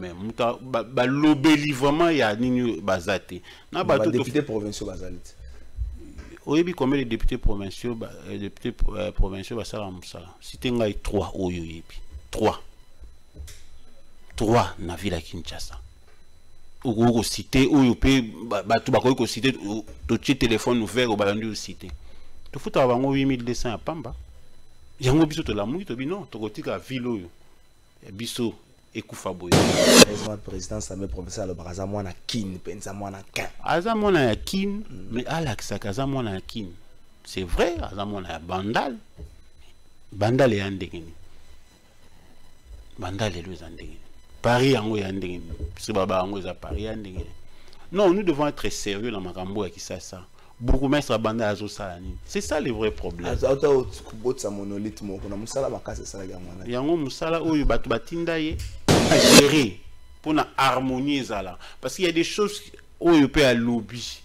mais muta balobeli vraiment ya nini baza te na bato député provinciaux bazali te oyebi combien de députés provinciaux euh, députés euh, provinciaux basalaka mosala cité ngai 3 oyo oyebi 3 3 na ville ya kinshasa. Okoki kosite oyo mpe bato bakoki kosite totie telefone ouvert obalandi osite tofutaka bango 8200 ya pamba. Yango biso tolamuki tobi non tokotika ville oyo ya biso ekufa boye président same professeur alobaka aza mwana kine mpenza mwana kin. Aza mwana ya kine mais alakisaka aza mwana ya kine c'est vrai aza mwana ya bandal. Bandal eya ndenge nini? Bandal elo eza ndenge nini? Paris yango eya ndenge nini? Parce baba yango eza paris ya ndenge nini? Non nous devons être sérieux na makambo ya kisasa. Bourgmestre abanda azosala nini? C'est ça le vrai mosala oyo bato batinda ye agérer mpona harmonie ezala parce qu'il y a des choses oyo mpe alobi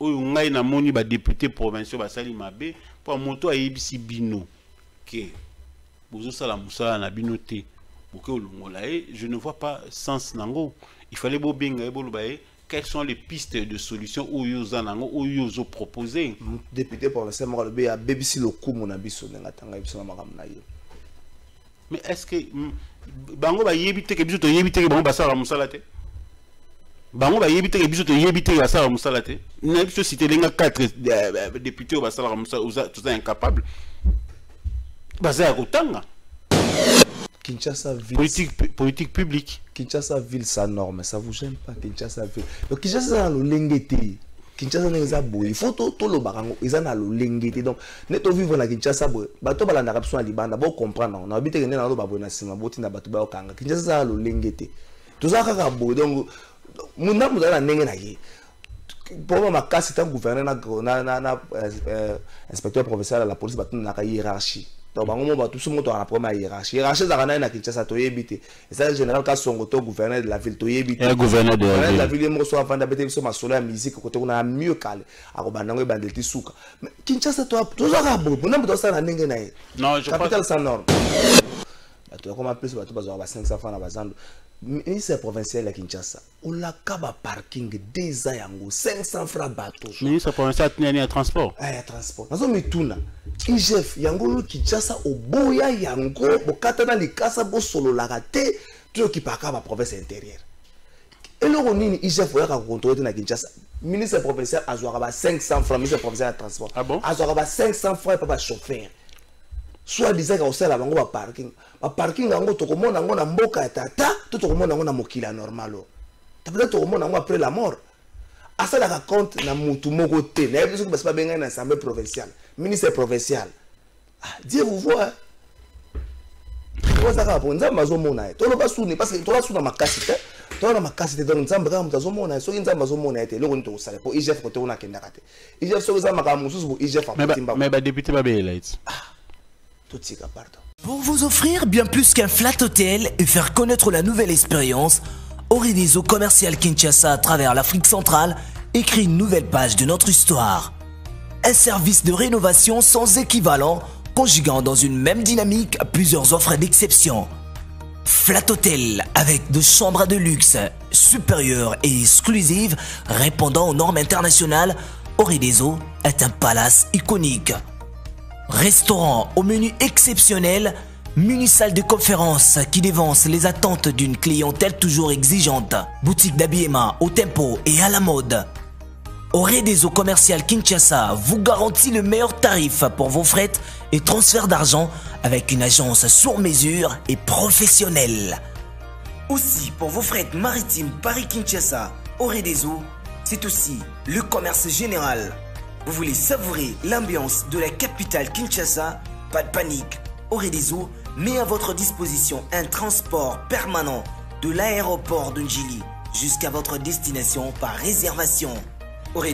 oyo ngai namoni badepute provinciaux basali mabe mpo moto ayebisi bino ke bozosala mosala na bino te boke olongola ye je ne vois pas sens nango il fallait bobenga ye boloba ye quelles sont les pistes de solution oyo oza nango oyo ozoproposé député provincial moko alobi abebisi lokumu na biso ndenge atanga biso na makambo na ye mais est ce que bango bayebi teke biso toyebi teke bango basalaka mosala te bango bayebi teke biso toyebi teke basalaka mosala te na biso cité elenga 4 député oyo basalaka mosala toza incapable baza ya kotanga Kinshasa ville. Politique, politique publique. Kinshasa ville, ça norme. Ça vous gêne pas, Kinshasa ville. Donc, Kinshasa, le lengete. Kinshasa, beau. Il faut tout le barango. Ils ont le lengete. Donc, net au vivre na Kinshasa, beau. Bato bala na rapso libanda. Bon comprendre. On a habité que n'a pas beau na sima. Boti na bato. Kinshasa, le lengete. Tout ça, kaka beau. Donc, muna muna na nenge na ye. Pour ma casse, c'est un gouverneur na na na inspecteur provincial de la police. Bato na hiérarchie. Donc bango mo bato so moto ana problème ya hiérarchie. Hiérarchie ezalaka nani na kinshasa toyebi te. Eza général kasongo to gouverneur de la ville toyebi te. Gouverneur de la ville. ye moko so avanda bete biso masolo ya musique kote kuna ya mieux kale akobanda yango ebandeli ti suka. Mais kinshasa tozwaka boye mpona moto asala na ndenge na ye? Capital sans norme. Bato yakoma plus bato bazwaka ba 500 francs na bazando ministre provincial ya kinshasa olaka baparking de eza yango 500 francs bato ministre provincial atinani ya transport. Ya transport. Nazo mituna. Igef yango oyo kinshasa oboya yango bokata na likasa bosololaka te toyokipaka baprovince intérieure. Eloko nini igef oyaka kokontrole te na kinshasa? Ministre provincial azwaka ba 500 francs ministre provincial ya transport. Azwaka ba 500 francs epa bachauffeur soit disaka kosala bango baparking baparking yango tokomona yango na mboka ya tata to tokomona yango na mokili ya normal. O peut-être tokomona yango après la mort. Asalaka compte na mutu moko te. Nayebi soki basi babengai na assemblée provinciale. Ministre provincial ah, dieu vous voit. Ozaka po nzambe azomona ye? Toloba suni parce que tola suna makasi te. Tola makasi te donc nzambe kaka moto azomona ye. Soki nzambe azomona ye te eloko nini tokosala? Po igf kote kuna akendaka te. Igf soki eza makambo mosusu po igf mais badepute babelela iti Pour vous offrir bien plus qu'un flat hôtel et faire connaître la nouvelle expérience, Oridiso Commercial Kinshasa à travers l'Afrique centrale écrit une nouvelle page de notre histoire. Un service de rénovation sans équivalent, conjuguant dans une même dynamique plusieurs offres d'exception. Flat Hotel avec de chambres de luxe supérieures et exclusives répondant aux normes internationales, Orideso est un palace iconique. Restaurant au menu exceptionnel, muni-salle de conférence qui dévance les attentes d'une clientèle toujours exigeante, boutique d'habillement au tempo et à la mode. Auré des eaux commerciales Kinshasa vous garantit le meilleur tarif pour vos frais et transferts d'argent avec une agence sur mesure et professionnelle. Aussi, pour vos frais maritimes Paris-Kinshasa, Auré des eaux, c'est aussi le commerce général. Vous voulez savourer l'ambiance de la capitale Kinshasa? Pas de panique, eaux met à votre disposition un transport permanent de l'aéroport de Njili jusqu'à votre destination par réservation. Eaux,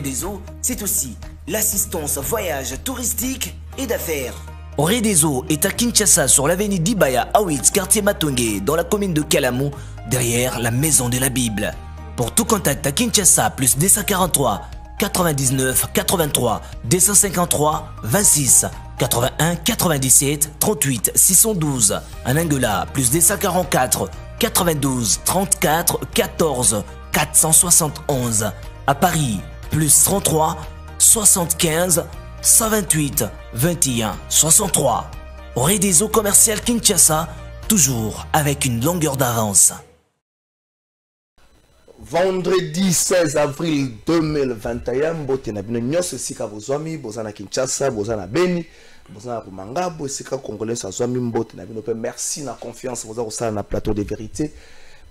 c'est aussi l'assistance voyage touristique et d'affaires. Eaux est à Kinshasa sur l'avenue d'Ibaya Awitz, quartier Matongé, dans la commune de Kalamou, derrière la maison de la Bible. Pour tout contact à Kinshasa, plus 243 99 83 253 26 81 97 38 612. En Angola, plus 244 92 34 14 471. À Paris, plus 33 75 128 21 63. Réseau commercial Kinshasa, toujours avec une longueur d'avance. Vendredi 16 avril 2021 mbote na beni boza na merci confiance boza kosala na plateau de vérité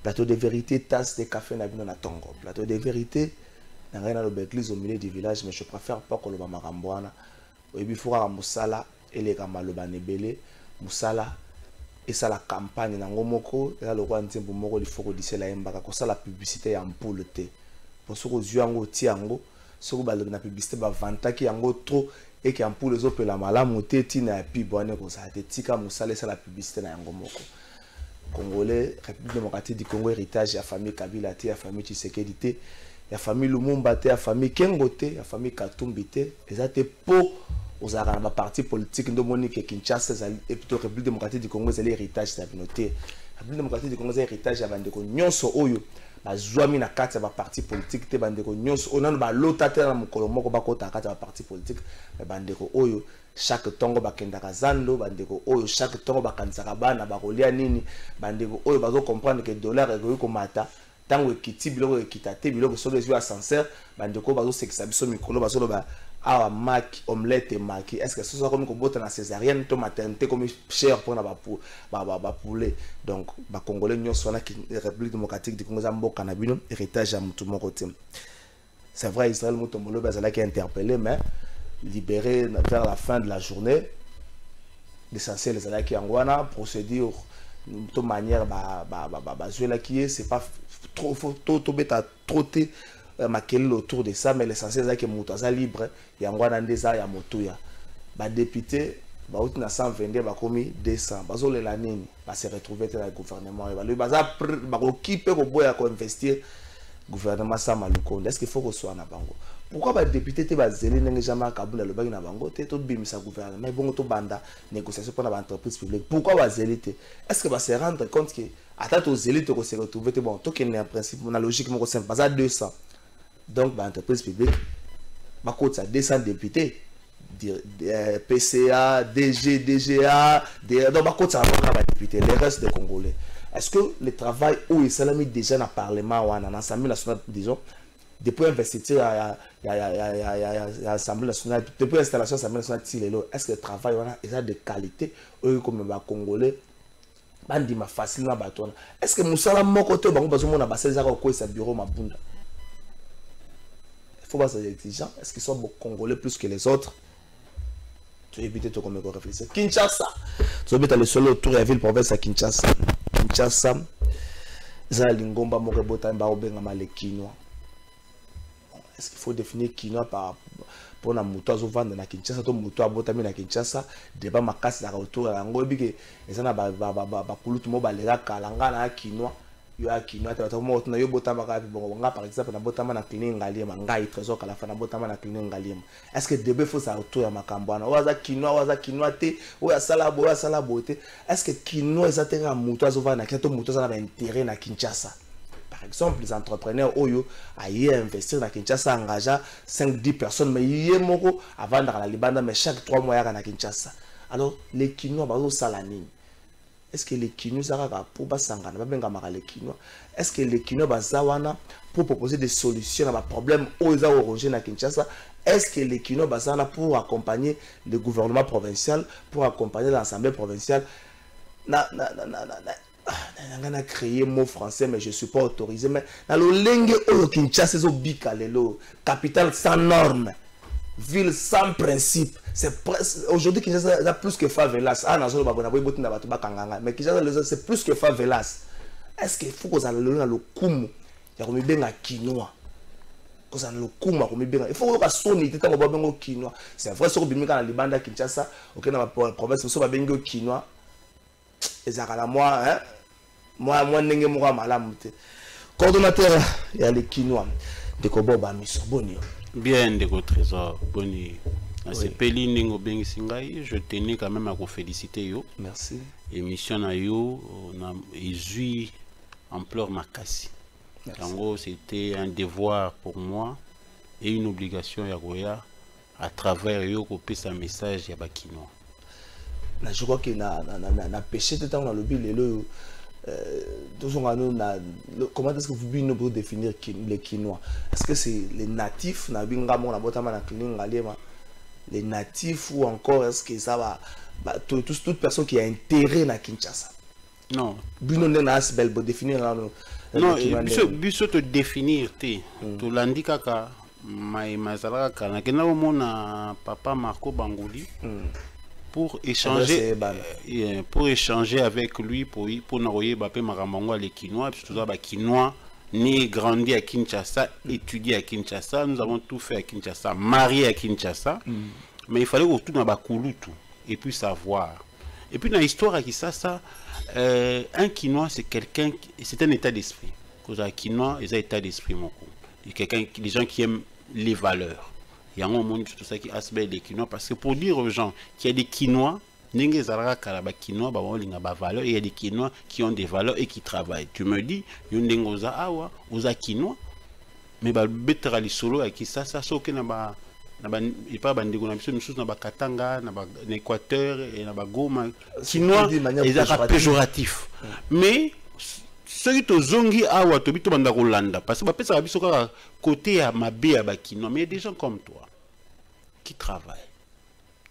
plateau de vérité tasse de café na plateau de vérité na au milieu du village mais je préfère pas koloba makambo eleka esala campagne nango moko eza lokola nzembo moko lifoko disela yembaka kosala publicité ya mpule te po soki ozwi yango otie yango soki balobi na publicité bavantaki yango trop eke ya mpule ezopela malamu te ntina ya pib wana ekozala te tika mosala esala publicité na yango moko. Congolais république démocratique du congo héritage ya famille kabila te ya famille tshisekedi te ya famille lumumba te ya famille kengo te ya famille katumbi te eza te mpo ozalaka na baparti politique nde omoni ke kinshasa ezali plutôt république démocratique du congo ezali héritage na bino te république démocratique du congo eza héritage ya bandeko nyonso oyo bazwami na kati ya baparti politique te bandeko nyonso oyo nano balota te na mokolo moko bakota na kati ya baparti politique me bandeko oyo chaque ntongo bakendaka zando bandeko oyo chaque ntongo bakanisaka bana bakolia nini bandeko oyo bazocomprendre ke dollar ekoki komata ntango ekiti biloko ekita te biloko soki ezwi ascenseur bandeko oyo bazosekisa biso mikolo bazoloba awa maki omelette emaki est ce que soso akomi kobota na césarienne to maternité komi cher donc bacongolais nyonso wana république démocratique du congo héritage ya c'est vrai israël moto molobi azalaki interpellé mais libéré vers la fin de la journée l'essentiel procédure manière bazwelaki ye c'est pas trop trop makelele autour de ça mais l'essentiel ezalaki moto aza libre. Yango wana nde eza ya motuya badepute bauti na 122 bakomi 200 bazolela nini? Base retrouve te na gouvernement oyo balobi baza bakoki mpe koboya koinvestir gouvernement sama lukonde est ce que faut koswa na bango? Pourquoi badepute te bazeli ndenge jamai kabunda alobaki na bango te tobimisa gouvernement? Ebongo tobanda négociation mpona baentreprise publique. Pourquoi bazeli te? Est ce que base rendre compte ke ata tozeli te kose retrouve te? Bon tokende na principe na logique moko simple baza 200 donc baentreprise publique bakotisa 200 députés PCA, DG, DGA, donc bakotisa bango badéputé le reste des Congolais est-ce que le travail s'est mis déjà dans le parlement wana dans l'Assemblée nationale disons depuis investiture ya l'Assemblée nationale depuis l'installation de l'Assemblée nationale tilelo est-ce que le travail wana eza de qualité oyo comme bacongolais bandima facile na bato wana est-ce que mosala moko te bango bazomona basalelaka kokweyisa bureau mabunda il faut basa exigeant est-ce qu'ils sont congolais plus que les autres toyebi te tokomeka réfléchir kinshasa tozobeta lisolo autour ya ville province ya kinshasa kinshasa eza lingomba moko ebotami bakobengama le kinois est-ce qu'il faut définir kinois par mpona moto azovanda na kinshasa to moto abotami na kinshasa débat makasi ezaka autour ya yango oyebike eza na bakulutu mo baleka kala ngai na kinois bongo. Nga par exemple na trésor na est ce que debe fo sa autour ya makambo wana? Oyo aza aza est ce que na to na na kinshasa. Par exemple les entrepreneurs oyo aye investir na kinshasa engagea 5 10 personnes. Mais ye moko avandaka na libanda mais chaque 3 mois yaka na kinshasa. Alors les kinois bazosala nini? Est ce que les kinois kaka mpo basangana babengamaka les kinois est ce que les kinois baza wana pour proposer des solutions na baproblème oyo eza koronge na kinshasa? Est ce que les kinois baza wana pour accompagner le gouvernement provincial pour accompagner l'assemblée provinciale? Na, na, na, na, na, na nanga na créé mot français mais je suis pas autorisé mais na lolenge oyo kinshasa ezobika lelo capitale sans norme ville sans principe c'est presque aujourd'hui kinshasa eza plus que favelas ah nazoloba bona boyi botinda bato bakanganga mais kinshasa c'est plus que favelas est ce que faut kozala lelo na lokumu ya komibenga kinois kozala na lokumu ya komibenga il faut koyoka soni c'est vrai soki obimi kaka na libanda kinshasa okende na province mosusu babengi yo kinois ezalaka na mwa mwa mwa ndenge ya malamu te coordonnateur ya lekinois ndeko boba miso boni. Bien ndeko trésor boni nasepeli ndenge obengisi ngai. Je tenais quand même à koféliciter yo. Merci. Émission na yo na ezwi ampleur makasi. Yango c'était un devoir pour moi et une obligation ya koya à travers yo kopesa message ya bakinois na je crois que na na na, na, péché te ntango nalobi lelo euh, tozonga no na comment est-ce que vous bino pour définir les quinois est-ce que c'est les natifs? Na binga mo na botama na clinique ngaliema les natifs ou encore est-ce que ça va bah, tout, tout- toute personne qui a intérêt na Kinshasa. Non. Bino nde na asbel bo définir nano non eh, biso biso todéfinir te. Tolandi kaka mayema ezala kaka. Nakenda komona papa marco banguli pour échanger Adresse ebana. euh, pour échanger avec lui pour mpona koyeba mpe makambo yango ya lekinois biso toza bakinois né grandi à Kinshasa, étudié à Kinshasa, nous avons tout fait à Kinshasa, marié à Kinshasa, mais il fallait retourner à Bakulutu et puis savoir. Et puis dans l'histoire à Kinshasa, euh, un Kinois, c'est quelqu'un, c'est un état d'esprit. Un Kinois, c'est un état d'esprit, mon coup. Il y a quelqu'un, des gens qui aiment les valeurs. Il y a un monde tout ça qui aspect des Kinois, parce que pour dire aux gens qu'il y a des Kinois, ndenge ezalaka kala bakinois babaolinga bavaleur il y a des kinois qui ont des valeurs et qui travaillent. Tu me dis yo ndenge oza awa oza kinois mais babetaka lisolo ya kisasa na ba na ba epa bandeko na biso misusu na bakatanga na équateur na bagoma kinois ezalaka péjoratif. Mais soki tozongi awa tobi tobanda kolanda parce que bapesaka biso kaka kote ya mabe ya bakinois mais il y a des gens comme toi qui travaillent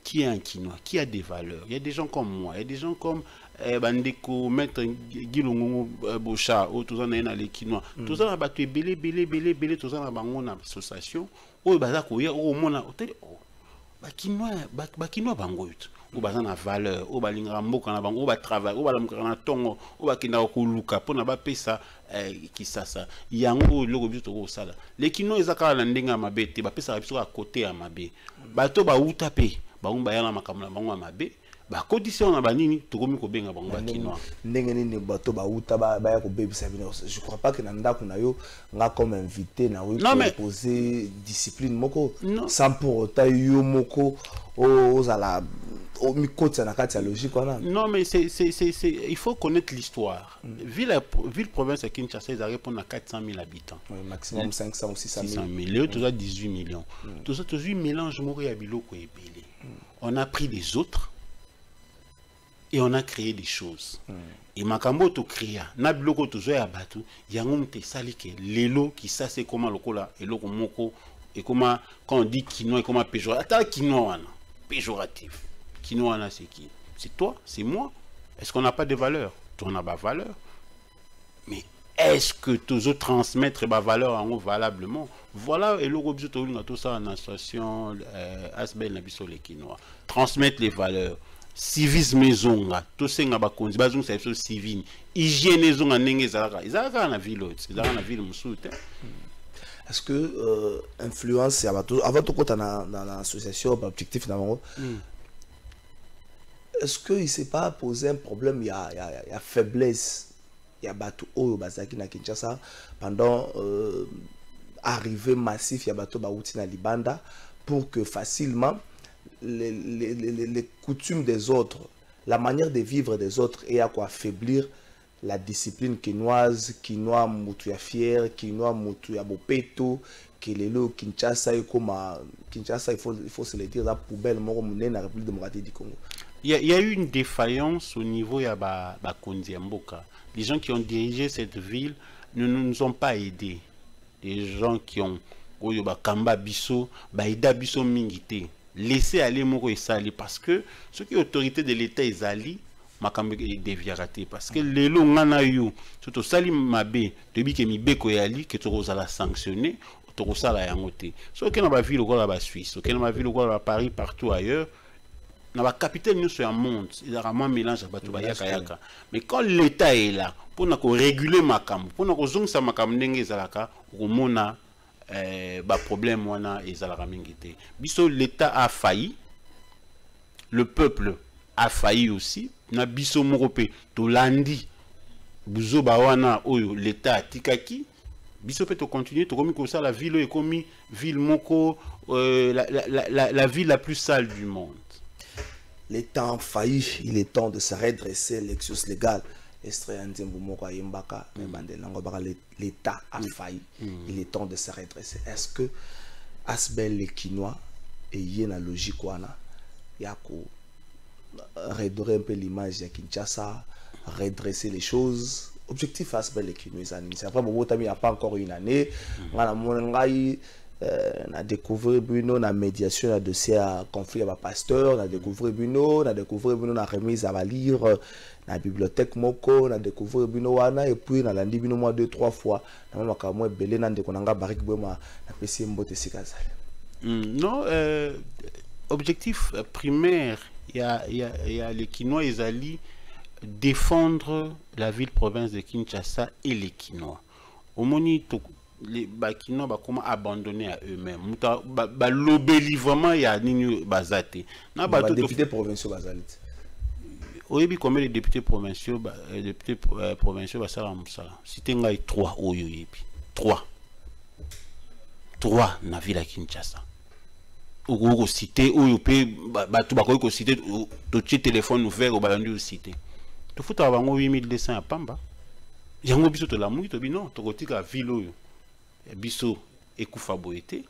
qui est un Quinois, qui a des valeurs. Il y a des gens comme moi, il y a des gens comme eh, Bandeko, Maître Gilongo euh, Bocha, ou tout ça, na les Quinois. Tout ça, bah, tu es belé, belé, belé, belé, tout ça, na bango na association. Oh, bah, ça, koya, oh, mona, oh, tali, oh, bah, Quinois, bah, bah, Quinois, bango, yut. oyo baza na valeur oyo balingaka mboka na bango oyo batravaille oyo balamukaka na mpona bapesa eh, kisasa yango eloko biso tokosala lekino eza kaka na ndenge ya mabe te bapesaka biso kaka kote ya mabe bato bauta mpe bango baya na makambo na bango ya mabe bakotisi yango na banini tokomi kobenga bango bakinois ndenge nini bato bauta ba- baya kobebisa bino. Je crois pas que na ndako na yo nga comme invité na Non, mais- poser discipline moko. Sans pour autant yo moko ozala omikotisa na kati ya logique wana Non, mais c'est, c'est, c'est, c'est- il faut connaître l'histoire. Ville, ville province à Kinshasa, ils arrivent à 400 000 habitants. Ouais, maximum 500 ou 600 600 000 000. Eux, tout ça, 18 millions. Tout ça, tout ça, mélange mourir à biloko et belé. On a pris des autres et on a créé des choses. Et makambo to créa, na biloko to ya batu, yango mte sali ke lelo qui ça c'est comment lokola eloko moko et comment quand on dit et comment péjoratif. Attends quinoa wana, péjoratif. Quinoa wana c'est qui? C'est toi, c'est moi? Est-ce qu'on n'a pas de valeur Toi on a pas valeur. Mais est-ce que tous autres transmettre ma valeur en valablement? Voilà, et le linga tout ça en association euh, Asbel na biso les Kinois. Transmettre les valeurs. Civisme ezonga, tosenga bakonzi bazongisa biso civile. Hygiène ezonga ndenge ezalaka. Ezalaka kaka na ville oyo, ezalaka na ville mosusu te. est-ce que euh, influence ya bato avant tokota na, na, na association baobjectif na bango est-ce que il s'est pas posé un problème ya, ya, ya, ya faiblesse ya bato oyo bazalaki na kinshasa pendant euh, arrivée massif ya bato bauti na libanda pour que facilement les, les, les, les- coutumes des autres la manière de vivre des autres et à quoi affaiblir la discipline quinoise quinois mutu fier quinois mutu bopeto kelelo kinshasa ekoma kinshasa il faut, il faut se le dire eza poubelle monene na république démocratique du congo Il y, y a eu une défaillance au niveau ya ba, ba Konzi ya Mboka. Les gens qui ont dirigé cette ville ne nous ont pas aidés. Les gens qui ont oyo ba kamba biso, ba ida biso mingi te. Laissez aller moko esali parce que est autorité de l'État ezali makambo edeviaka te parce que lelo nga na yo so tosali mabe toyebi ke mibeko eyali ke tokozala sanctionné tokosala yango te so okende na baville lokola basuisse okende na baville lokola baparis partout ailleurs na bacapitale nyonso ya monde ezalaka mwa mélange ya bato bayakayaka mais quand l'état est là mpona korégule makambo mpona kozongisa makambo ndenge ezalaka okomona eh, baproblème wana ezalaka mingi te. Biso l'état a failli le peuple a failli aussi na biso moko mpe tolandi. Buzoba wana oyo l'état atikaki biso mpe tocontinue tokomi kosala ville oyo ekomi ville moko euh, la, la, la, la ville la plus sale du monde les temps faillis, il est temps de se redresser l'exus légal. "Le- l'état a failli. Il est temps de se redresser. Est ce que asbel le quinois eye na logique wana ya ko redorer un peu l'image ya kinshasa redresser les choses? Objectif asbel le quinois c'est après bobotami ya pas encore une année na découvrir bino na médiation ya dossier ya conflit ya bapasteur na découvrir bino na na remise na bibliothèque moko. Na découvrir bino wana et puis nalandi bino mwa deux trois fois. Na na non euh, objectif euh, primaire défendre la ville province de Kinshasa et les Quinois au moni to- les bakinois bakoma abandonner à eux-mêmes. Muta ba, ba lobeli vraiment ya nini bazate na bato to- badéputé provinciaux bazali te oyebi combien de députés provinciaux ba, euh, députés euh, provinciaux basala mosala cité ngai 3 oyo oyebi 3 3 na ville ya kinshasa. Okoki kosite oyo mpe ba- bato bakoki kosite o- totie téléphone ouvert o balandi osite tofutaka bango 8200 ya pamba. Yango biso tolamuki tobi non tokotika ville oyo biso ekufa boye te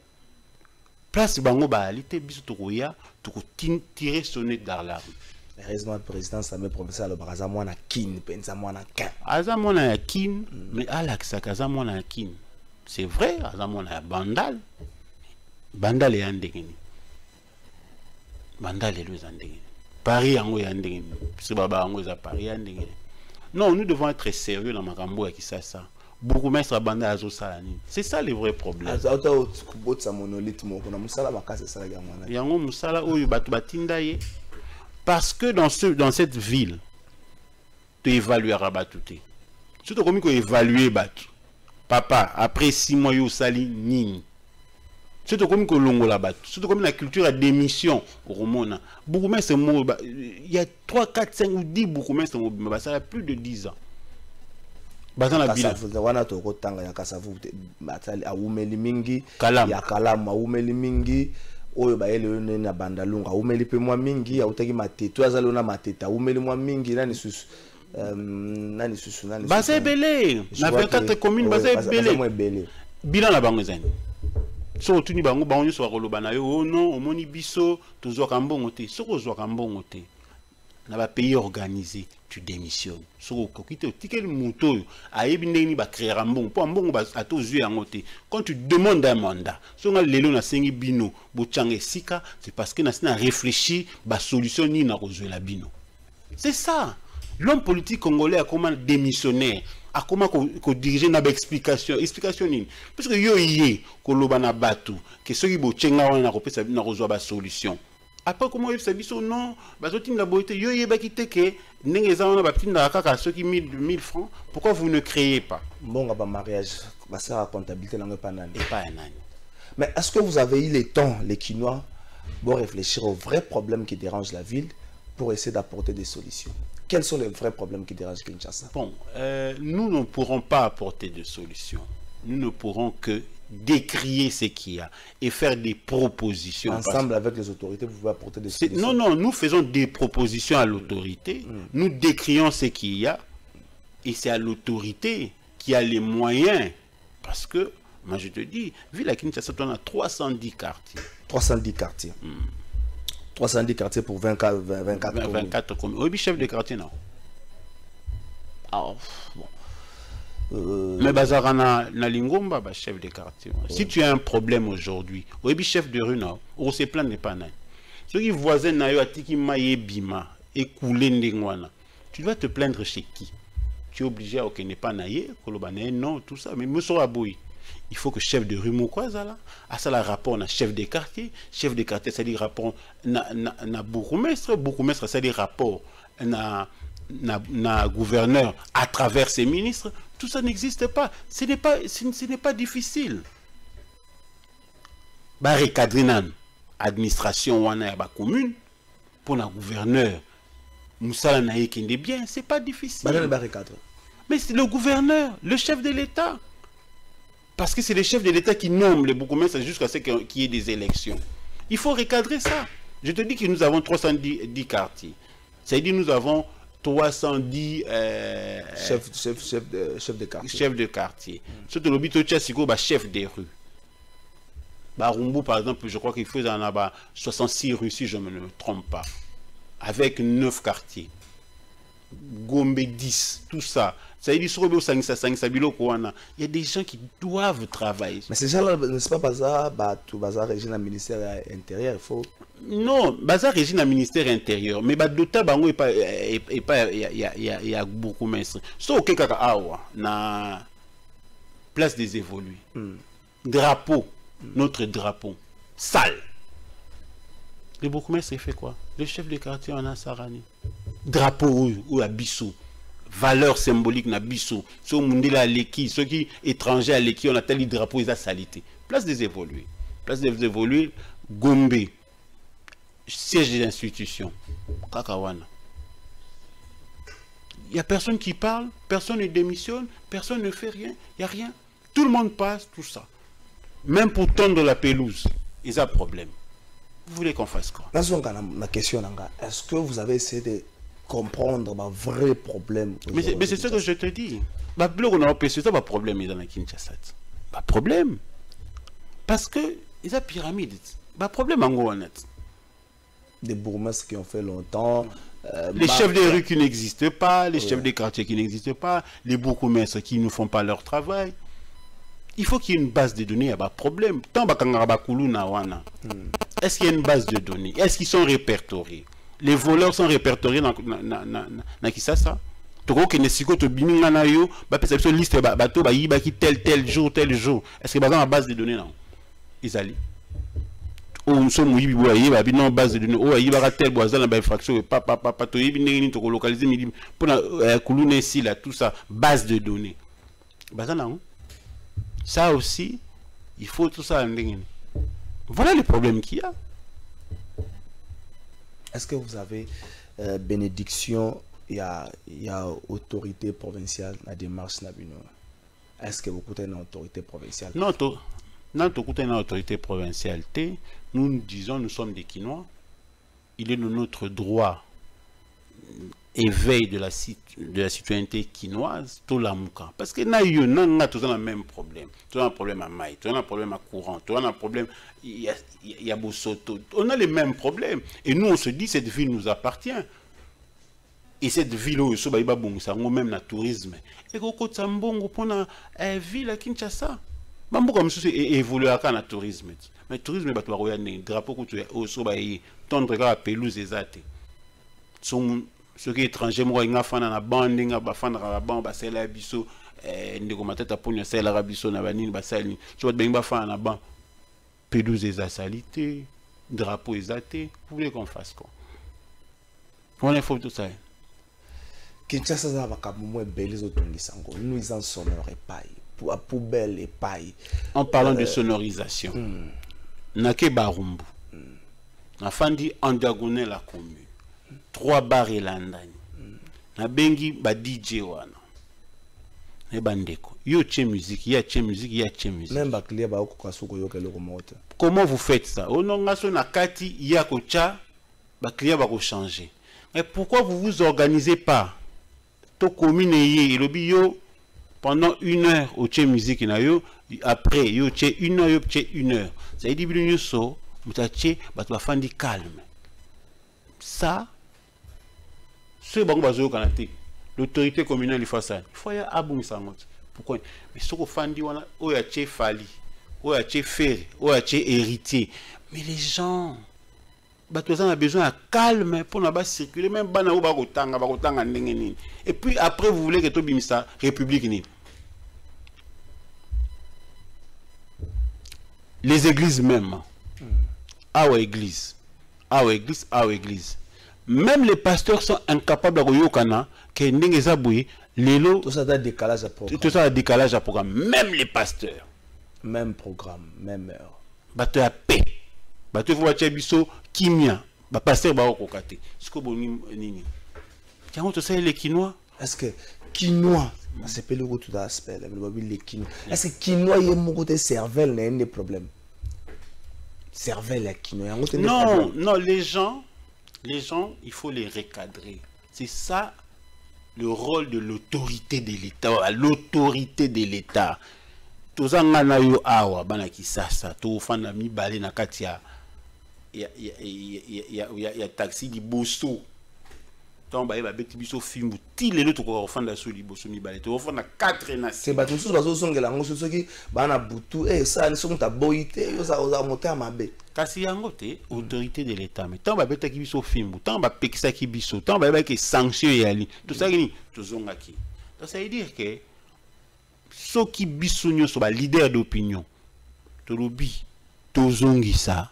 place bango bayali te biso tokoya tokotire sonnet d'alarme heureusement le président samé provincial alobaka aza mwana kine mpenza mwana kin. Aza mwana ya kine mais alakisaka aza mwana ya kine c'est vrai aza mwana ya bandal. Bandal eya ndenge nini? Bandal elo eza ndenge nini? Paris yango eya ndenge nini? Biso baba yango eza paris eya ndenge nini? Non nous devons être sérieux na makambo ya kisasa bourgmestre ya bandal azosala nini c'est ça le vrai problème. Kobotisa monolithe moko na mosala makasi esalaki yango wana yango mosala oyo bato batinda ye. Parce que dans, ce, dans cette ville toévaluera bato te. So tokomi koévalue bato papa après six mois yo osali nini? So tokomi kolongola bato so tokomi na culture ya démission okomona. Bourgmestre moko ba- il y a 3 4 5 ou 10 bourgmestre mobima basala plus de 10 ans baza na wana tokotanga ya kasavu atali awumeli mingi. Kalamu. ya kalamu awumeli mingi. Oyo na bandalungu awumeli mpe mwa mingi matete oyo na matete awumeli mwa um, baza ebele. Na 24 commune baza ebele. bilan na bango ezani soki otuni bango bango nyonso bakoloba na yo o non omoni biso tozwaka mbongo te. Soki ozwaka mbongo te na bapays organisé tu démissionne soki okoki te otikeli moto oyo ayebi ndenge nini bacréera mbongo. Mpo mbongo ata ozwi yango te. Quand tu demandes un mandat soki nga lelo nasengi bino botyanga esika c'est parce que nasi na réfléchir basolution nini na kozwela bino. C'est ça. L'homme politique congolais akoma démissionnaire? Akoma ko- kodirige na baexplication explication? Nini? Parce que yo ye koloba na bato ke soki botyenga wana na kozwa basolution après koma oyebisa biso non. Bazotinda boye te yo yebaki te ke ndenge eza wana batindaka kaka soki 1000 1000 francs pourquoi vous ne créez pas? Mbongo ya bamariage basala comptabilité nango epa nani? Epa ya nani? Mais est-ce que vous avez eu le temps, les Quinois, pour réfléchir aux vrais problèmes qui dérangent la ville pour essayer d'apporter des solutions? Quels sont les vrais problèmes qui dérangent Kinshasa? Bon, euh, nous ne pourrons pas apporter de solution. Nous ne pourrons que décrier ce qu'il y a et faire des propositions. Parce- Ensemble avec les autorités, vous pouvez apporter des solutions. Non, non, nous faisons des propositions à l'autorité. Nous décrions ce qu'il y a et c'est à l'autorité qui a les moyens. Parce que, moi je te dis, ville à Kinshasa, on a 310 quartiers. 310 quartiers. 310 quartiers pour 24, 20 24 20, communes. 24 communes. Oui, chef de quartier, non. Ah, bon. Euh, Mais bazara na, lingomba ba chef de quartier. Si tu as un problème aujourd'hui, oyebi chef de rue na, on se plaindre pas na. Soki voisin na yo atiki maye bima écoulé ndenge wana. Tu dois te plaindre chez qui? Tu es obligé à okene pas na ye, koloba na ye, non, tout ça, mais muso aboyi. Il faut que chef de rue moko azala, asala rapport na chef de quartier, chef de quartier c'est-à-dire rapport na na, na bourgmestre, bourgmestre c'est-à-dire rapport na na, na gouverneur à travers ses ministres, tout ça n'existe pas. Ce n'est pas, ce, n'est pas difficile. Ba recadrer nan administration wana ya commune pour na gouverneur musala na ye kende bien, c'est pas difficile. Mais c'est le gouverneur, le chef de l'État. Parce que c'est le chef de l'État qui nomme les bourgmestres jusqu'à ce qu'il y ait des élections. Il faut recadrer ça. Je te dis que nous avons 310 10 quartiers. C'est-à-dire nous avons 310 euh, chef chef chef de chef de quartier. chef de quartier. Tolobi totya sikoyo bachef des rues. Barumbu par exemple je crois qu'il faut en avoir 66 rues si je ne me trompe pas. Avec 9 quartiers. Gombe 10 tout ça ça il y a des gens qui doivent travailler. Mais ces gens-là n'est-ce pas baza bato baza régi na ministère intérieur il faut non baza régi na ministère intérieur. Mais badota bango epa epa ya, ya, ya, ya bourgmestre so oke kaka awa na place des évolués. Hmm. drapeau notre drapeau sale. Le bourgmestre il fait quoi? Le chef de quartier en a sarani. Drapeau ya biso valeur symbolique na biso. So mundele aleki soki étranger aleki on atali drapeau eza sali te place des évolués. Place des évolués gombe siège des institutions kaka wana il y a personne qui parle personne ne démissionne personne ne fait rien il y a rien. Tout le monde passe tout ça. Même pour tondre la pelouse ils ont problème. Vous voulez qu'on fasse quoi? Na question est-ce que vous avez essayé de comprendre ba vrai problème mais c'est ce que je te dis. Babiloko na opesa eza baproblème eza na kinshasa. Ti baproblème parce que eza pyramide. Ti baproblème yango wana ti des bourgmestres qui ont fait longtemps euh, les chefs des rues qui n'existent pas, les chefs des quartiers qui n'existent pas, les bourgmestres qui ne font pas leur travail. Il faut qu'il y ait une base de données, il y a pas de problème. Tant wana. Est-ce qu'il y a une base de données? Est-ce qu'ils sont répertoriés? Les voleurs sont répertoriés dans na Kisasa tokokende sikoyo tobimi nga na yo bapesa biso liste ya ba- bato bayibaki tel tel jour tel jour. Est ce que baza na base de données nango ezali oyo moso moyibi non base de données oyo ayibaka tel boyo aza na bainfraction oyo papapapa toyebi ndenge nini tokolocalize milimi mpona eh, kuluna esila tout ça base de données. Baza nango ça aussi il faut nini voilà le problème qu'il y a est-ce que vous avez euh, bénédiction? Il y a autorité provinciale la démarche na bino est-ce que vous coûtez une autorité provinciale? Non to non na autorité provinciale nous nous disons nous sommes des quinois. Il est de notre droit éveil de la, de la citoyenneté quinoise tolamuka parce que na yo na même problème. Na problème à mai toza na problème à courant toza na problème ya bosoto on a les mêmes problèmes et nous on se dit cette ville nous appartient. Et cette ville oyo so même na tourisme. Ekokotisa mbongo mpona eh, ville ya kinshasa. Bamboka mosusu e- évoluaka na tourisme. Mais tourisme bakoya ndenge drapeau ya- oyo so bayi tondre kaka pelouse mu- soki étranger moko alingi afanda na ban ndenge bafandaka na ban basalela ya biso eh, ndeko matata poni asalelaka biso na banini basali nini? So bato balingi bafanda na ban pelouse eza sali te drapeau eza te vous voulez qu'on fasse quoi? Wana kinshasa eza na makambo mo ebele ezotungisa yango. Nu eza nsonore epai apoubele epai en parlant de sonorisation nake barumbu nafandi en diagonale ya commune trois bar elandani nabengi ba dj wana. Na bandeko yo tie musique ye atie musique ye atie musique. Même baclia baokoka so koyoka eloko moko te comment vous faites ça? Ononga so na kati ye akotya baclient bakochange mais pourquoi vous vous organisez pas? To commune ye elobi yo pendant une heure otie musique na yo après yo otie une heure yo otie une heure. Ça dire bino nyonso moto atie bato bafandi calme. Ça soki bango bazoyokana te l'autorité communale il faut ça. Il faut ya abongisa yango te pourquoi? Mais soki ofandi wana oyo atie fali oyo atie fere oyo atie héritier. Mais les gens bato baza na besoin ya calme mpona bacircule même bana oyo bakotanga bakotanga ndenge nini. Et puis après vous voulez ke tobimisa république nini. Les églises même. Awa église. Awa église awa église même les pasteurs sont incapables ya koyokana ke ndenge eza boye lelo tosala décalage ya programme. Même les pasteurs. Même programme même heure. Bato ya paix. Bato efo batia biso kimia. Bapaster baokoka te. Siko boni nini? Yango tosaleli kinois? Est-ce que quinois nasepeli kotuta aspect babi le quinois est-ce que quinois ye moko te cervelle na ye nde problème cervelle ya quinois yango te non non les gens les gens il faut les recadrer. C'est ça le rôle de l'autorité de l'état. L'autorité de l'état. Toza nga na yo awa bana kisasa. Tofanda mibale na kati ya ya, ya, ya, ya, ya, ya taxi ntango baye babeti biso fimbu ti lelo tokoka kofanda so liboso mibale tokofanda 4 na se bato mosusu bazozongela yango so soki baa na butu e esani soki moto aboyi te oza moto ya mabe kasi yango te autorité de l'état mais ntango babetaki biso fimbu ntango bapekisaki biso ntango bayebaki sanction eyali tosalaki nini tozongaki donc ça veut dire que soki biso nyonso balider d'opinion tolobi tozongisa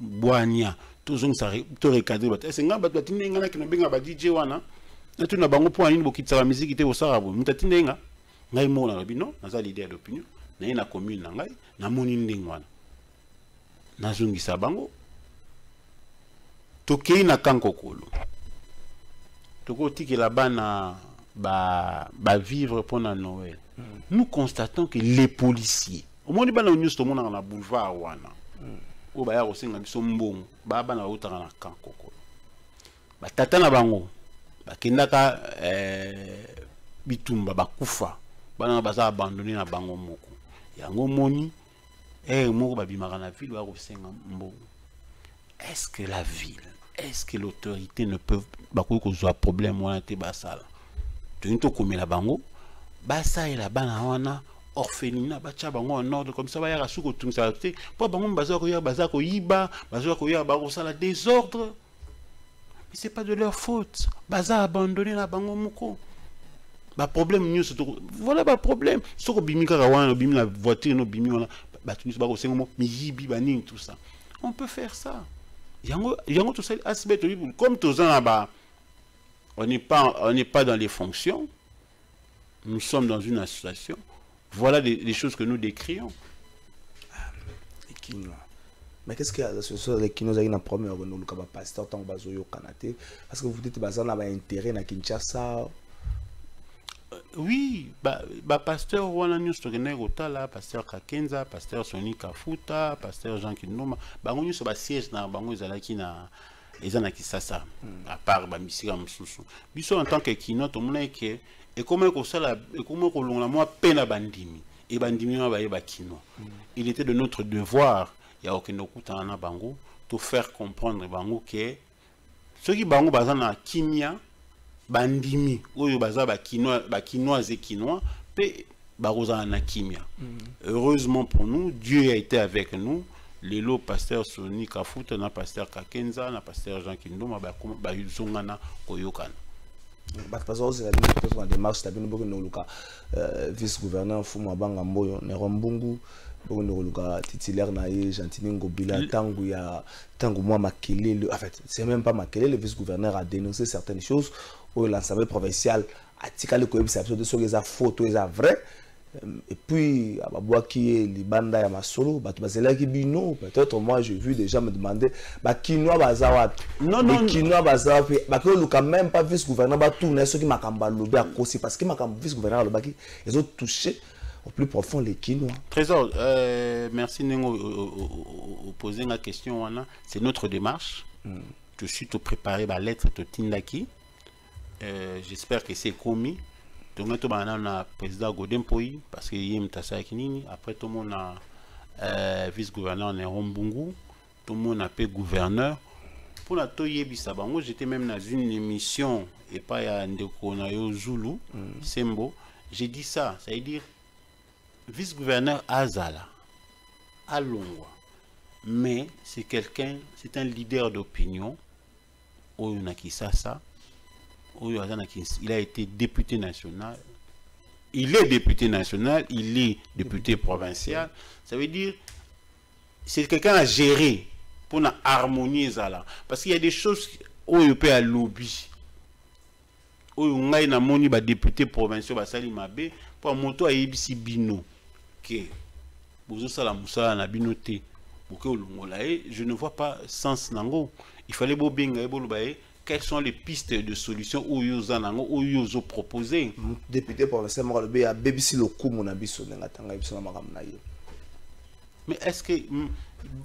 bwania tozongisa torecadre bato ese ngai bato batindi ngai naki nabenga ba dj wana. Natuni na bango mpo nini bokitisaka miziki te bosala boye. Moto atindi nga ngai moko nalobi non naza lider d'opinion. Naye na commune na ngai namoni ndenge wana. Nazongisa bango. Tokei na kankokolo. Tokotikela bana bavivre ba mpona noël. Mm. nous constatons que les policiers omoni bana nyonso tomonaka na boulevard wana oyo baya kosenga biso mbongo baya bana bautaka na kankokolo batata na bango bakendaka eh, bitumba bakufa. Bana baza abandone na bango moko. Yango moni ere moko babimaka na ville baya kosenga mbongo. Est-ce que la ville est-ce que l'autorité ne peut bakoki kozwa problème wana te basala? Toyini tokomela bango basalela bana wana orphelinat batya bango en ordre comme ça bayaka soki kotungisaka te mpo bango baza koyaka baza koyiba baza koyaka bakosala désordre. Mais c'est pas de leur faute. Baza abandonné na bango moko. Baproblème nyonso voilà baproblème soki obimi kaka wana obimi na voiture no obimi wana bato nyonso bakosenga mo miyibi banini tout ça. On peut faire ça. Yango yango tosali asbe toyibi comme toza na ba on n'est pas on n'est pas dans les fonctions. Nous sommes dans une association voilà les, les choses que nous décrions. Quinois mais qu'est-ce que l'association les quinois ezalaki na problème ya koluka bapasteur ntango bazoyokana te parce que vous dites baza na baintérêt na kinshasa. Oui bapasteur wana nyonso tokendaki kotala pasteur kakenza pasteur soni kafuta pasteur jean kindoma bango nyonso basiège na bango ezalaki na eza na kisasa à part bamisika mosusu. Biso en tant que kino tomonaki ke ekomaki kosala ekomaki kolongola mwa mpe na bandimi. E bandimi wana baye bakino il était de notre devoir ya kokende kokutana na bango to faire comprendre bango ke soki bango baza na kimia bandimi oyo baza bakinoise et kinois mpe bakozala na kimia. Heureusement pour nous dieu a été avec nous. Lelo pasteur soni kafuta na pasteur kakenza na pasteur jean kindoma bazongana koyokana bato baza kozela bino na démarche na bino bokende koluka vice gouverneur mfumu abanga mboyo nero mbungu bokende koluka titulaire na ye gentini ngobila ntango ya ntango mwa makelele en fait c'est même pas makelele vice gouverneur a dénoncé certaines choses oyo l'assemblée provinciale atikali koyebisa biso te soki eza faux to eza vrai et puis babwaki ye libanda ya masolo bato bazelaki bino. Peut-être moi j'ai vu déjà me demander bakinois baza wapi? Bakinois baza wapi? Bakoki oluka même pas vice gouverneur batuna ye soki makambo alobi akosi parce que makambo vice gouverneur alobaki ezotouche au plus profond les kinois. Trésor euh, merci ndenge opose nga question c'est notre démarche. Mm. je suis to préparé balettre totindaki euh, j'espère que c'est commis tongai tobanda na président godin mpoi parce que ye moto asalaki nini après tomona euh, vice gouverneur nero mbungu tomona mpe gouverneur. Mpona toyebisa bango j'étais même dans une émission epai ya ndeko na yo zulu mm. sembo. J'ai dit ça ça veut dire vice gouverneur azala alongwa mais c'est quelqu'un c'est un leader d'opinion oyo na kisasa oyo aza na il a été député national. Il est député national il est député provincial. Ça veut dire c'est quelqu'un à gérer pour ezala parce qu'il y a des choses oyo mpe alobi oyo ngai namoni badéputé provinciaux basali mabe mpo moto ayebisi bino ke bozosala mosala na bino ye je ne vois pas sens nango. Il fallait bobenga ye boloba ye quelles sont les pistes de solution oyo oza nango oyo ozopropose député provincial moko alobi abebisi lokumu na biso ndenge atanga biso na makambo na ye mais est ce que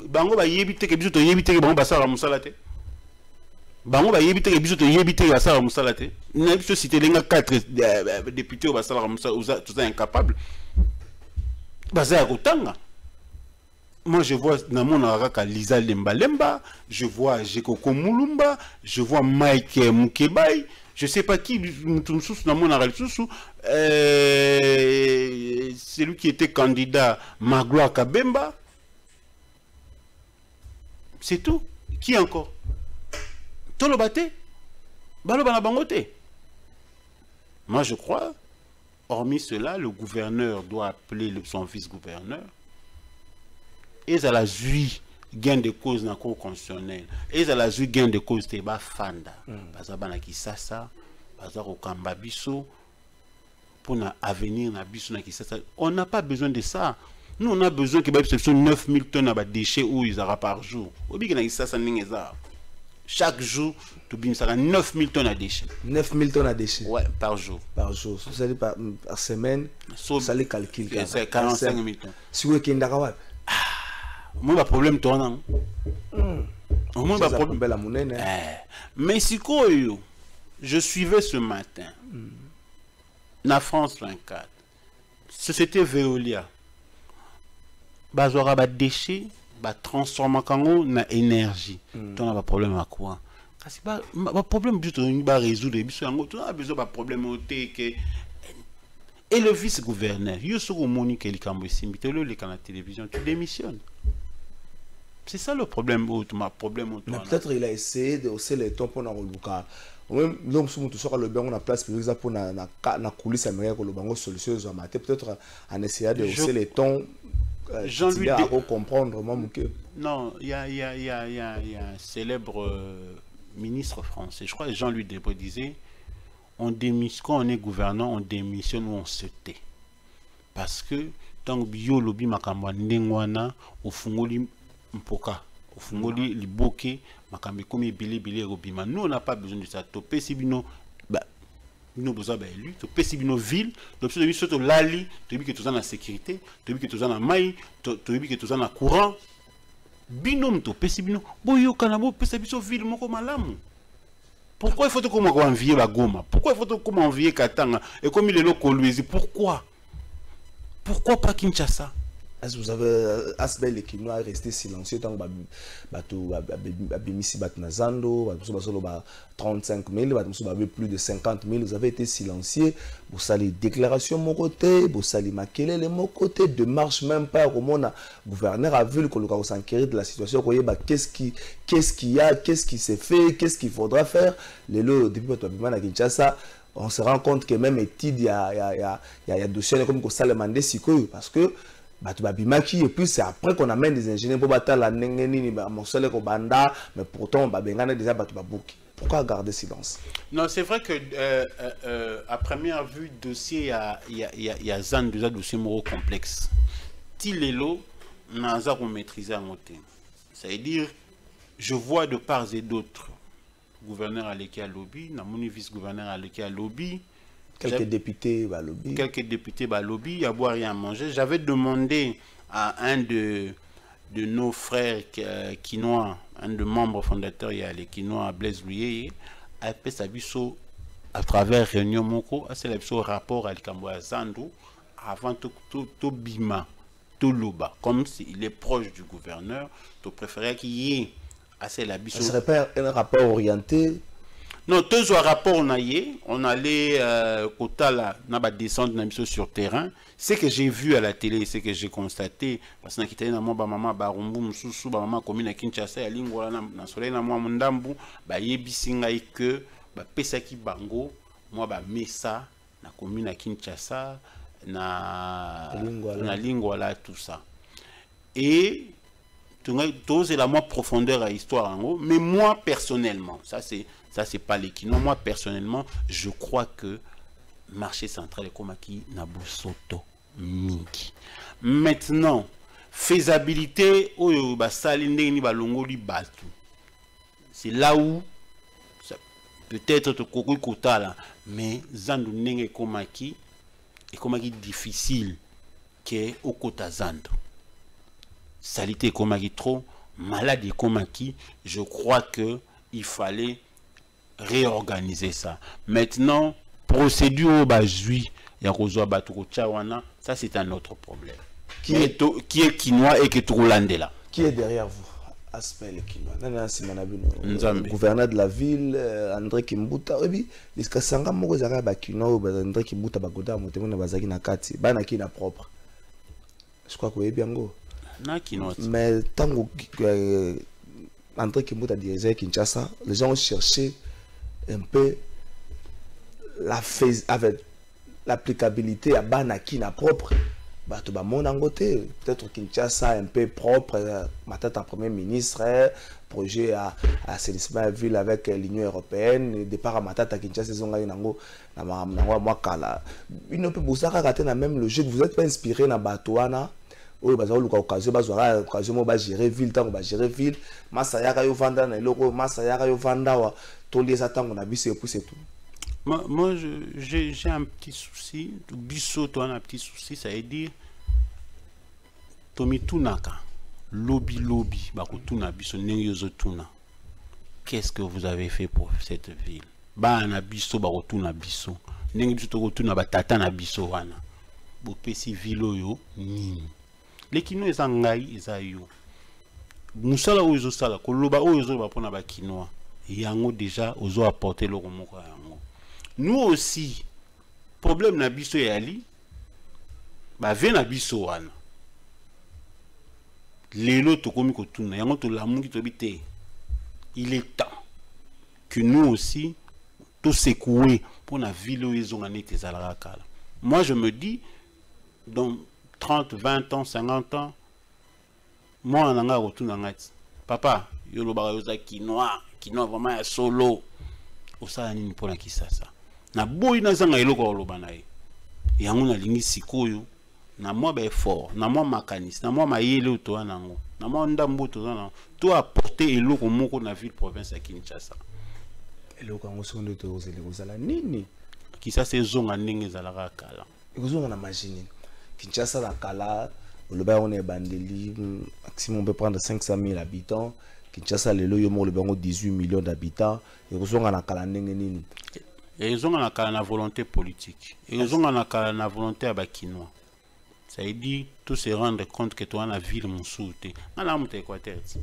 bango bayebi teke biso toyebi teke bango basalaka mosala te? Bango bayebi te biso toyebi te basalaka mosala te? Na biso cité elenga 4 député oyo basalaka mosala toza incapable. Baza ya kotanga moi je vois namonaka kaka liza lemba lemba je vois jekoko mulumba je vois mike mukebai. Je sais pas qui namonaka lisusu euh, celui qui était candidat magloire kabemba. C'est tout. Qui encore? Toloba te baloba na bango te moi je crois hormis cela le gouverneur doit appeler le- son vice-gouverneur ezala zwi gain de cause na cour constitutionnelle ezala zwi gain de cause te bafanda baza bana kisasa baza kokamba biso mpona avenir na biso na kisasa. On n'a pas besoin de ça. Nous on a besoin ke babiso biso 9000 tonnes ya badéchets oyo ezalaka par jour. Obiki na kisasa ndenge eza? Chaque jour tobimisaka 9000 tonnes ya déchets. 9000 tonnes à déchets. Ouais, par jour. Par jour. Vous allez par, par semaine, So- vous allez calculer. Yeah, c'est 45 000 tonnes. Si vous êtes wapi baproblème tona omoi Ça, ça baproblème poubelle à monene, hein. Eh, mais sikoyo je suivais ce matin. Na france 24 société veolia. Bazwaka badéchet batransformaka yango na énergie to na baproblème ya courant kasi ba- baproblème biso tolingi barésoudre biso yango tozana besoin baproblème oyo te ke et le vice-gouverneur yo soki omoni ke likambo esimbi te olio oleka na télévision tu démissionnes c'est ça le problème ma problème Mais peut-être il a essayé de hausser les tons pour Luka. Même l'homme sous tout sera le bien on a place pour exemple pour na coulisse américaine que le bango solution peut-être en essayant de hausser les tons euh, Jean-Louis comprendre moi que Non, il y a, y, a, y, a, y, a, un célèbre euh, ministre français, je crois que Jean-Louis Debré disait, on démissionne, quand on est gouvernant, on démissionne ou on se tait. Parce que, tant que bio lobi makambo ndengwana, ofungoli mpoka, ofungoli liboke, makambo komi ebele ekobima. Nous, on n'a pas besoin de ça. Topesi bino, bino boza baélu topesi bino ville. Tobiso toyebi so tolali. Toyebi ke toza na sécurité. Toyebi ke toza na mai to- toyebi ke toza na courant. Bino moto opesi bino boyokana bopesa biso ville moko malamu. Pourquoi il faut tokoma koenvie bagoma pourquoi il faut tokoma envie katanga? Ekomi lelo kolwezi pourquoi? Pourquoi pas kinshasa? Est-ce que vous avez euh, Asbel et Kino a resté silencieux tant que bato abimisi bato na zando bato mosusu bazolo ba 35 000 bato plus de 50 000 vous avez été silencieux bosali déclaration moko te bosali makelele moko te démarche même pas komona gouverneur a vu koluka kosenquérir de la situation qu'est-ce qui qu'est-ce qu'il y a qu'est-ce qui s'est fait qu'est-ce qu'il faudra faire lelo depuis bato babima na Kinshasa on se rend compte que même étude ya ya ya ya, ya dossier comme kosalema nde sikoyo parce que bato babimaki et puis c'est après qu'on amène des ingénieurs mpo batala ndenge nini mosala ekobanda mais pourtant babengana déjà bato pourquoi garder silence? Non, c'est vrai que euh, euh, euh, à première vue, dossier, il y a, il y a, il y a, il y a ZAN, déjà dossier moro complexe. Tilelo, naza qu'on maîtriser à monter. Ça veut dire, je vois de part et d'autre, gouverneur à lobby, namoni vice-gouverneur à à lobby, quelques députés balobi quelques députés y a boire rien à manger. J'avais demandé à un de, de nos frères euh, quinois, un de membres fondateurs, il y a les quinois, Blaise Louye, a fait sa biso à travers réunion moko, la biso rapport à Likambo à Zandu, avant tout, tout, tout bima, tout loba. Comme s'il est proche du gouverneur, tu préférais qu'il y ait assez la ce serait pas un rapport orienté Non, un rapport on a yé, on allait euh, na na biso sur terrain. Ce que j'ai vu à la télé, ce que j'ai constaté, parce que na kitali na mo ba mama ba rumbu mususu ba mama komi na Kinshasa ya lingwa na na soleil na mo mundambu ba yebisi ngai que ba pesaki bango moi ba mesa na na Kinshasa na Lingwala. na lingwala tout ça. Et c'est la moi profondeur à l'histoire en haut mais moi personnellement ça c'est ça c'est pas non moi personnellement je crois que marché central est comme qui Nabusoto mingi maintenant faisabilité oyo basali ndenge ni balongoli bato. C'est là où peut-être tokoki kotala mais zandu ndenge ekomaki ekomaki difficile ke okota zandu salité ekomaki trop malade ekomaki je crois que il fallait réorganiser ça. Maintenant procédure bazwi ya kozwa bato ça c'est un autre problème. Qui est- to- qui est et que tokolandela qui est derrière vous aspect lekino nani na nsima na bino Nzambe. gouverneur de la ville euh, andré kimbuta? Oyebi lisika sanga moko oyo ba- andré kimbuta bagoda motemo na bazalaki na kati. Banaki na propre? Je crois koyebi yango. Na quinois ti. mais euh, andré kimbuta dirigeait kinshasa les gens ont cherché un peu la fais avec l'applicabilité ya bana kina propre. Bato bamona yango te peut-être kinshasa un peu propre. Matata premier ministre euh, projet ya assainissement ya ville avec l'union européenne. Départ ya matata kinshasa ezongaki nango na makambo nango ya mwa kala. Bino mpe boza kaka te na même logique. Vous êtes pas inspiré na bato oyo baza koluka occasion bazwaka occasion moko bagere ville ntango bagere ville. Masa yaka yo vanda na eloko oyo masa yaka yo vanda awa toliesa ntango na biso epuse tout moi, moi j'ai un petit souci. Biso toi un petit souci ça veut dire tomitunaka lobi lobi bakotuna biso ndenge ozotuna qu'est-ce que vous avez fait pour cette ville? Bana na biso bakotuna biso. Ndenge biso tokotuna batata biso wana. Bopesi ville oyo nini lekino eza ngai eza yo. Mosala oyo ezosala koloba oyo ezoloba mpona bakinois yango déjà ozo apporte eloko moko ya yango. Nous aussi problème na biso eyali bavie na biso wana. Lelo tokomi kotuna yango tolamuki toyebi te. Il est temps que nous aussi tosekue mpona ville oyo ezonga neti ezalaka kala. Moi je me dis dans 30 20 ans 50 ans mwana na ngai akotuna ngai ti papa yo olobaka yo oza kinois kinois vraiment ya solo. Osala nini mpona kisasa naboyi nazanga eloko ya koloba na ye yango nalingi sikoyo. Na mwa baeffort na mwa makanisi na mwa mayele oyo toza nango na mwa ndambo oyo toza nango to apporte eloko moko na ville province ya kinshasa. Eloko yango soki nde tokozela kozala nini kisasa ezonga ndenge ezalaka kala ekozonga na nini kinshasa na kala yango na ebandeli mm, maximum on peut prendre 500 000 habitants. Kinshasa lelo yo moko oloba yango 18 millions d'habitants. Ekozonga na kala ndenge nini ezonga na kala na volonté politique. Ezonga na kala na volonté ya bakinois. Ça veut dire tout se rendre compte que toza na ville mosusu te nga na moto équateur ti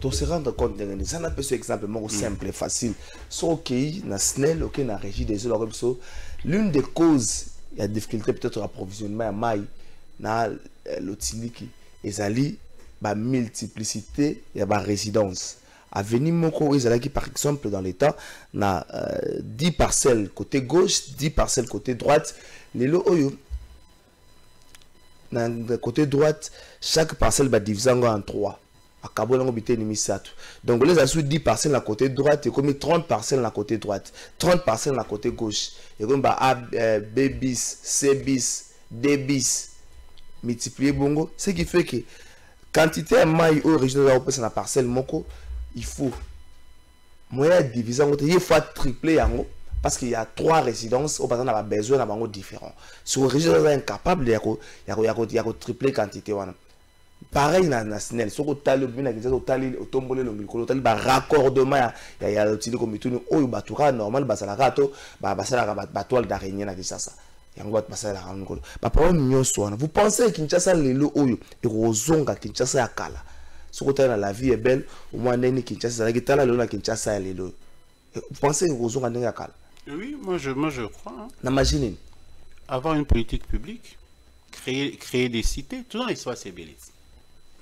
to se rendre compte nini eza na peso exemple moko simple et facile. So okei na snel okei na régie des eaux l'une des causes il y a difficulté peut-être approvisionnement à maille dans euh, l'otiliki ezali ba multiplicité ya ba résidence. Avenir moko ezalaki par exemple dans l'état na euh, 10 parcelles côté gauche 10 parcelles côté droite. Lelo oyo na côté droite chaque parcelle ba diviser en 3 misato donc les asu 10 parcelles à côté droite et comme 30 parcelles à côté droite 30 parcelles à côté gauche et comme bah a b bis c bis d bis multiplier bongo ce qui fait que quantité à maille au régional la parcelle moko il faut moyen diviser en il faut tripler yango parce qu'il y a trois résidences au besoin d'un besoin différents si au régional incapable de tripler quantité wana pareil na, na snel soki otali obi na kinshasa otali otomboli elongi likolo otali baraccordement ya, ya, ya komituni. Oyo bato kaka normal bazalaka to ba- basalaka ba- batoile d'araignée na yango bato basalelaka yango likolo baproblème nyonso wana. Vous pensez kinshasa lelo oyo ekozonga kinshasa ya kala? Soki otali na la vie est belle omwa ndeni kinshasa ezalaki tala lelo na kinshasa ya lelo. Eh, vous pensez ekozonga ndenge ya kala? Oui moi je, moi je crois hein. na machine nini? Avoir une politique publique, créer, créer des cités, tout un espace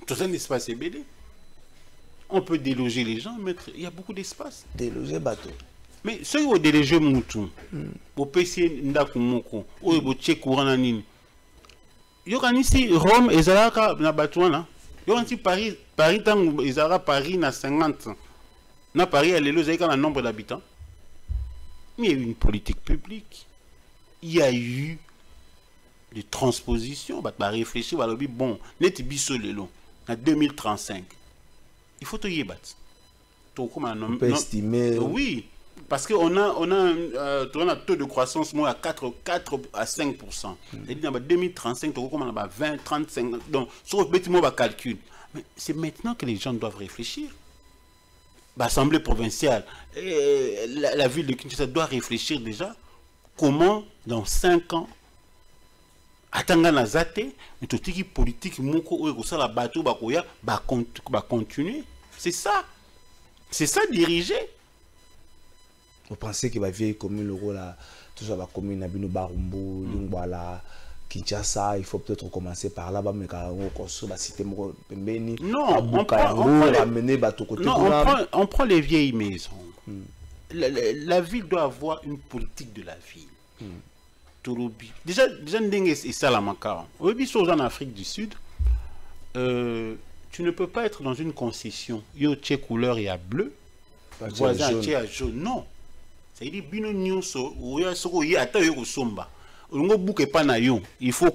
Tout un espace ébélé. On peut déloger les gens, mettre, il y a beaucoup d'espace. déloger bato Mais ceux qui ont délogé Moutou, au PC Ndaku Moko, ou au Tché Courant Nini, yokanisi Rome ezalaka na bato wana yokanisi Paris Paris ntango ezalaka Paris na 50 na Paris lelo ezalaki kaka na nombre d'habitants? Mais il y a eu une politique publique. Il y a eu des transpositions. Bato baréfléchir balobi bon neti biso lelo na 2035 il faut ti tokóma na on peut estimer oui, parce qu'on a, on a, un, euh, on a un taux de croissance moi, à 4, 4 à 5 C'est-à-dire, en 2035, on a 20, 35. Donc, sur le petit mot, calcul. Mais c'est maintenant que les gens doivent réfléchir. l'Assemblée provinciale, et la, la ville de Kinshasa doit réfléchir déjà comment, dans 5 ans, atanga naza te me totiki politique moko oyo ekosala bato bakoya bacontinue c'est ça. C'est ça diriger vous pensez que bavieille commune lokola toza bacommune na bino barumbu lingwala kinshasa il faut peut-être commencer par là bameka yango koso moko pembeni babuka on yango prend les- bamene bato kote non on kuna prend, on prend les vieilles maisons. La, la- la ville doit avoir une politique de la ville tolobi déjà déjà ndenge oza en afrique du sud euh, tu ne peux pas être dans une concession. Yo tie couleur ya bleu. Batie voisin jaune. atie ya jaune. Non. Cestadire bino nyonso olingo buka epa na yo il faut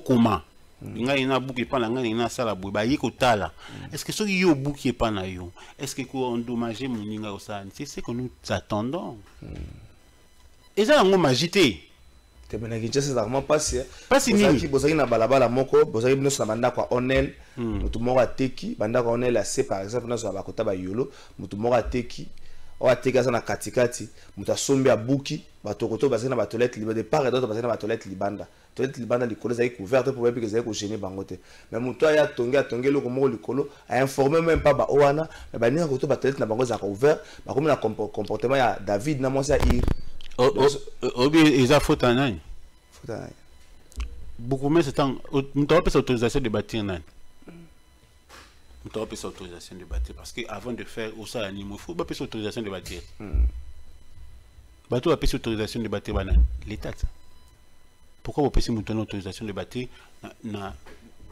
ngai na ngai boye. Baye kotala. Est ce que soki yo yo est ce que koendommage moninga kosala nini c'est ce que nous attendons. Eza yango magie te na kinshasa ezalaka mwa mpasi Mpasi nini? bozalaki na balabala moko bozalaki binoso na bandako ya onel motu moko ateki bandako ya onel ase par exemple nyonso na bakota bayolo motu moko ateki oyo ateki aza na katikati moto asombi abuki bato koto bazali na batoilette libanda de part et d'autre bazali na batoilette libanda. Toilette libanda likolo ezali couverte mpo bayebiki ezali kogene bango te. Mais moto aye atongi atongi eloko moko likolo ainforme même pa bao wana me baninga koto batoilette na bango ezalaka ouvert bakomi na compo- comportement ya david na mwasi ya ir obi eza faute ya nani Futa na ye. bourgmestre ntango moto apesa autorisation de bâtir nani moto apesa autorisation de bâtir. Parce que avant de faire osala il faut bapesa autorisation de bâtir. Bato bapesi autorisation de bâtir banani l'état pourquoi bopesi moto na autorisation de bâtir na,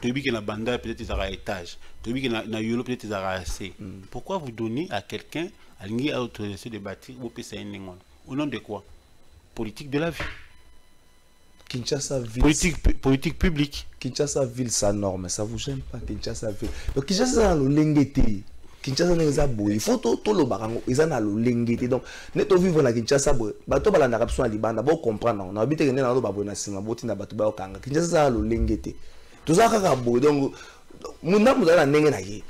toyebi ke na banda peut-être ezalaka étage. Toyebi ke na, yolo peut-être ezalaka ase pourquoi vous donnez à quelqu'un alingi autorisation de bâtir bopesa ye ndenge wana au nom de quoi? Politique de la vie. Kinshasa ville politique, politique publique. Kinshasa ville sa norme ça vous gêne pas Kinshasa ville. Donc Kinshasa te Kinshasa boye il faut to- tolobaka yango eza na lolenge te donc nde tovivre na Kinshasa boye bato balandaka biso na libanda bocomprendre yango nayebi teke nde na bato baboye na nsima botinda bato bayokanga Kinshasa lolenge te toza kaka boye donc ndenge na ye.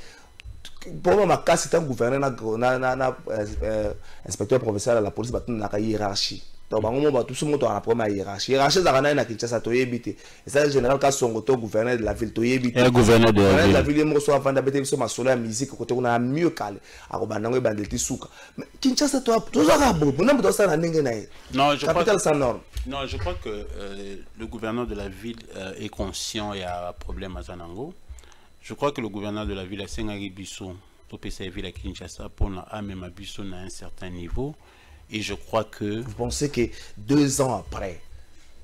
Mpo makasi ntango gouverneur euh, euh, inspecteur provincial ya la police batundaka hiérarchie donc bango mo bato biso moto na problème ya hiérarchie. Hiérarchie ezalaka naye na kinshasa toyebi te. Eza général kasongo to gouverneur de la ville toyebi te. Eh, gouverneur de la Gouverneur de la ville. ville ye moko so avanda bete biso masolo ya musique kote kuna ya mieux kale akobanda yango ebandeli ti suka. Mais kinshasa to- tozwaka boye mpona moto asala na ndenge na ye Non, je crois capital que- sans norme. Non, je crois que euh, le gouverneur de la ville euh, est conscient il y a un problème à Zanango. Je crois que le gouverneur de la ville Kinshasa, pour la même à Bisso à un certain niveau. Et je crois que vous pensez que deux ans après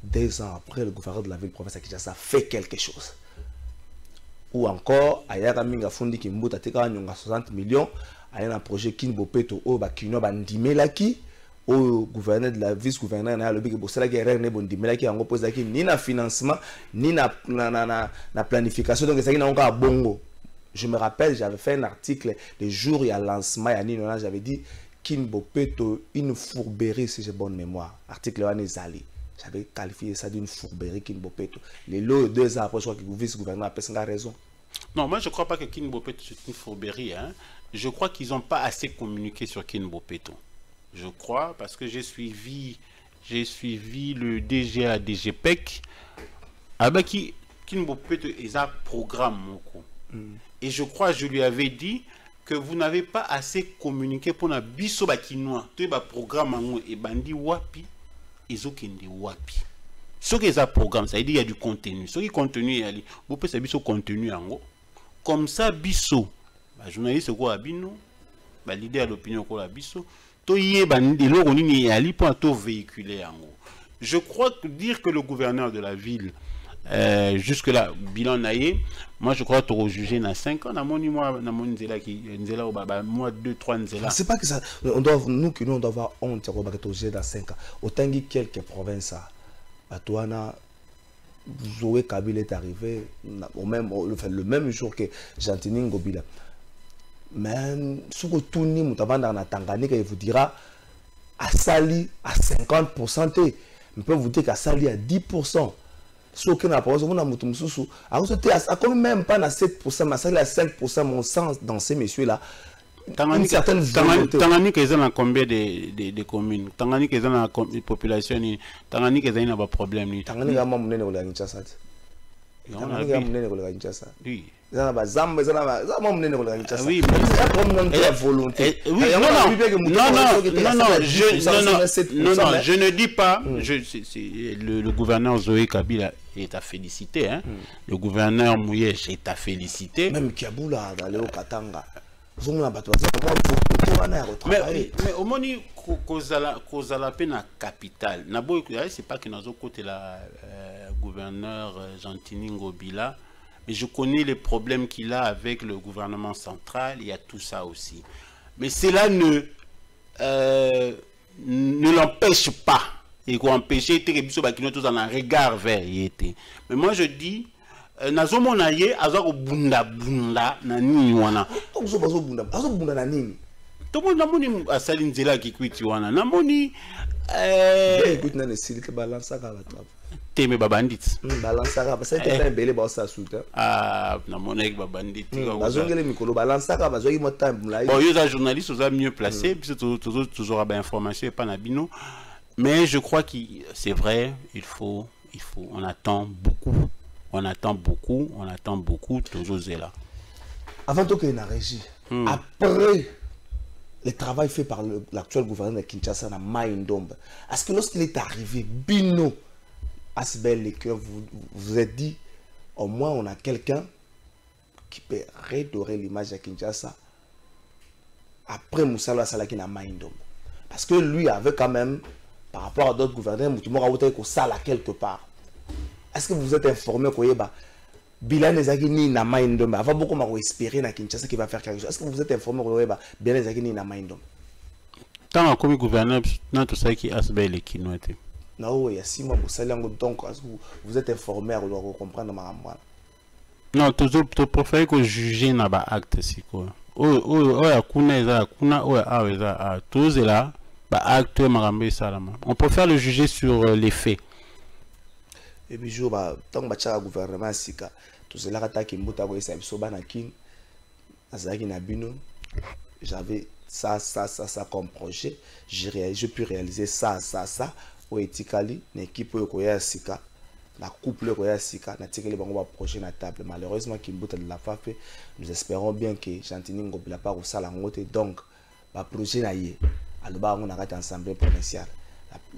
deux ans après le gouverneur de la ville province ya kinshasa fait quelque chose? Ou encore ayaka mingi afundiki mbuta atekaka nyonga 60 millions aye na projet kini bopeto oyo bakino bandimelaki oyo gouverneur de la vice gouverneur na alobiki bosalaki erreur ne bondimelaki yango mpo ezalaki ni na financement ni na, na, na, na, na planification. Donc ezalaki nango kaka bongo. Je me rappelle j'avais fait un article le jour ya lancement ya nini wana j'avais dit kin bopeto une fourberie si j'ai bonne mémoire article wana ezali j'avais qualifié ça d'une fourberie kin bopeto lelo deux ans après je crois que vice gouverneur apesanga raison Non, moi je ne crois pas que Kinbopeto c'est une fourberie. Hein. Je crois qu'ils n'ont pas assez communiqué sur Kinbopeto. Je crois parce que j'ai suivi, j'ai suivi le DG à DGPEC. Abaki Kinbopeto est un programme moko. Et je crois je lui avais dit que vous n'avez pas assez communiqué pour na biso bakinois. Tu ba programme yango et bandi wapi? Ezokende wapi? soki eza programme ça veut dire il y a du contenu soki contenu eyali bopesa biso contenu yango comme ça biso bajournaliste okola bino balider ya l'opinion okola biso toyeba nini- eloko nini eyali mpona tovéhicule yango je crois que dire que le gouverneur de la ville euh, jusque là bilan na ye moi je crois tokojuge na 5 ans namoni mwa namoni nzela ki nzela oyo ba- ba- mwa 2 3 nzela c'est pas que ça on doit nous que nous on doit avoir honte ya kobaka togé dans 5 ans otangi quelques provinces a bato wana Zoé Kabila est arrivé au même, enfin, le même jour que Gentini Ngobila. Mais ce que tout le monde na Tanganyika, il vous dira à Sali à 50%. te. On peut vous dire qu'à Sali à 10%. Ce que n'a mutu mususu. Alors, c'était à à quand même pas à 7%, mais à Sali à 5%, mon sens dans ces certaine volonté. Tanganyika eza na combien de, de, de communes? Tanganyika eza na population nini Tanganyika ezali na baproblème nini tanganyika mwa monene koleka kinshasa te Yango na tanganyika bi- monene koleka kinshasa Oui. Eza na bazamba eza na ba- eza mwa monene koleka kinshasa. Ah oui, mais- Eza comme non, Eh, eh, oui, Yango non, na non, bibi eke motu non, oyo non, soki te non, asala non, 10%, je, non, non, 7%, non, non, mais- je ne dis pas, je, c'est- c'est- le, le gouverneur Zoé Kabila est à féliciter, hein. le gouverneur Mouyèche est à féliciter. même kiabula na leo katanga ozomona bato baza mwa volonté wana ya mais, kotravaille mais omoni ko- kozala kozala mpe na capitale. Koyali c'est pas que nazokotela euh, gouverneur euh, gentini ngobila mais je connais les problèmes qu'il a avec le gouvernement central il y a tout ça aussi. Mais cela ne euh, ne l'empêche pas. Et ke biso bakino tozala na regard vers mais moi je dis euh, nazomona ye aza kobundabunda na nini wana tomoni namoni asali nzela ya kikwiti wana namoni ekuti nani esili te balansaka bato aba teme babanditi Hmm, balansaka basali te ta ebele baosala suta ah, namonaki babanditi bazongeli mikolo balansaka bazwaki mwa temps molai bon yo eza journaliste oza mieux placé biso tozo- tozo- tozora bainformation epa na bino. Mais je crois que c'est vrai il faut il faut on attend beaucoup on attend beaucoup on attend beaucoup tozozela avant tokende na régie. Après le travail fait par l'actuel gouverneur de Kinshasa na Mai Ndombe. Est-ce que lorsqu'il est arrivé Bino Asbel et que vous vous êtes dit au moins on a quelqu'un qui peut redorer l'image de Kinshasa après Moussala Salaki na Mai Ndombe? Parce que lui avait quand même par rapport à d'autres gouverneurs Moutumora quelque part. Est-ce que vous êtes informé koyeba bilan ezalaki nini na mai ndombe avant bokoma koespérer na kinshasa qui va faire quelque chose. Est ce que vous êtes informé koyeba bilan ezalaki nini na mai ndombe ntango akomi gouverneur na tosalaki asba elekino te na oyo ya mois bosali yango donc vous- vous êtes informé akozoka kocomprendre makambo wana non topréféré kojuge na baacte sikoyo oyo ya kuna eza ya kuna oyo awa eza ya awa tozela baacte oyo makambo esalama on préfère le juger sur euh, les faits epi jour ntango batiaka gouvernement ya sika tozelaka taki mbuta koyesa biso bana kini nazalaki na bino j'avais ça ça ça ça comme projet. J'ai réalisé j'ai pu réaliser ça ça ça. Oyo etikali na équipe oyo koya ya sika na couple oyo koya ya sika natikeli bango baprojet na table. Malheureusement kimbuta de la fa mpe nous espérons bien que gentini ngobila mpa kosala yango te donc baprojet na ye alobaka yango na kati ya assemblée provinciale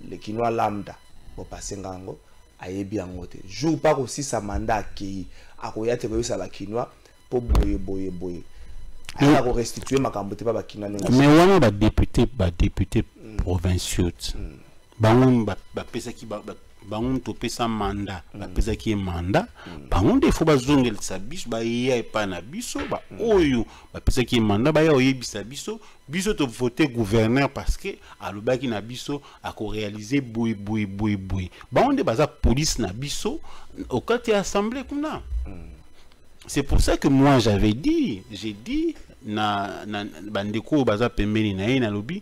le kinois lambda bopasenga yango ayebi yango te. Jour mpa kosisa manda akei. Akoya te koyebisa bakinois mpo boye boye boye. Ayaka korestitue makambo te mpa bakinois ndenge mais wana badepute badepute provinciaux ti bango bapesaki bango topesa manda. Bapesaki ye manda bango nde fo bazongelisa biso baya epai na biso baoyo bapesaki ye manda baya koyebisa biso biso tovote gouverneur parce que alobaki na biso akorealize boye boye boye boye bango nde baza police na biso okati ya assemblée kuna. C'est pour ça que moi j'avais dit j'ai dit na, na na- bandeko oyo baza pembeni na ye nalobi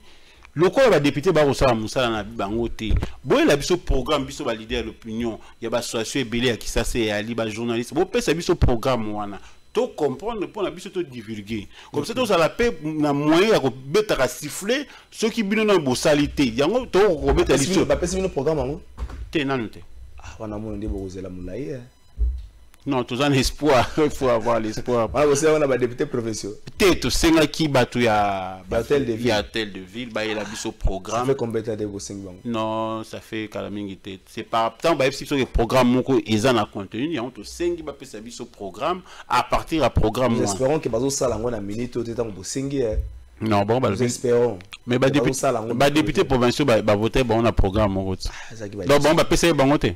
lokola badepute bakosala mosala na bango te boyela biso programme biso balider ya l'opinion ya bassociation ebele ya kisasa eyali bajournaliste bopesa biso programme wana. Tocomprendre mpo na biso todivulgue comme ça tozala mpe na moyen ya kobetaka siffle soki bino na bosali te. Yango tokokobeta Bapesi bino- programme yango? Te nanu te. Ah, wana mono nde bokozela molai eh. Non toza na espoir il faut avoir l'espoir. Bosala wana badepute provinciaux te tosengaki bato ya hôtel de ville. bayela biso ça programme. Fait combien de temps nde bosengi bango non ça fait kala mingi te c'est par ntango bayebisi biso ke programme moko eza na contenu yango tosengi bapesa biso programme à partir ya programme espérons ke bazosala yango na minute oyo te ntango bosengi eh. non balobi espérons. Mais yango badepute provinciaux ba- bavote bango na programme moko te ezalaki donc bango bapesa ye bango te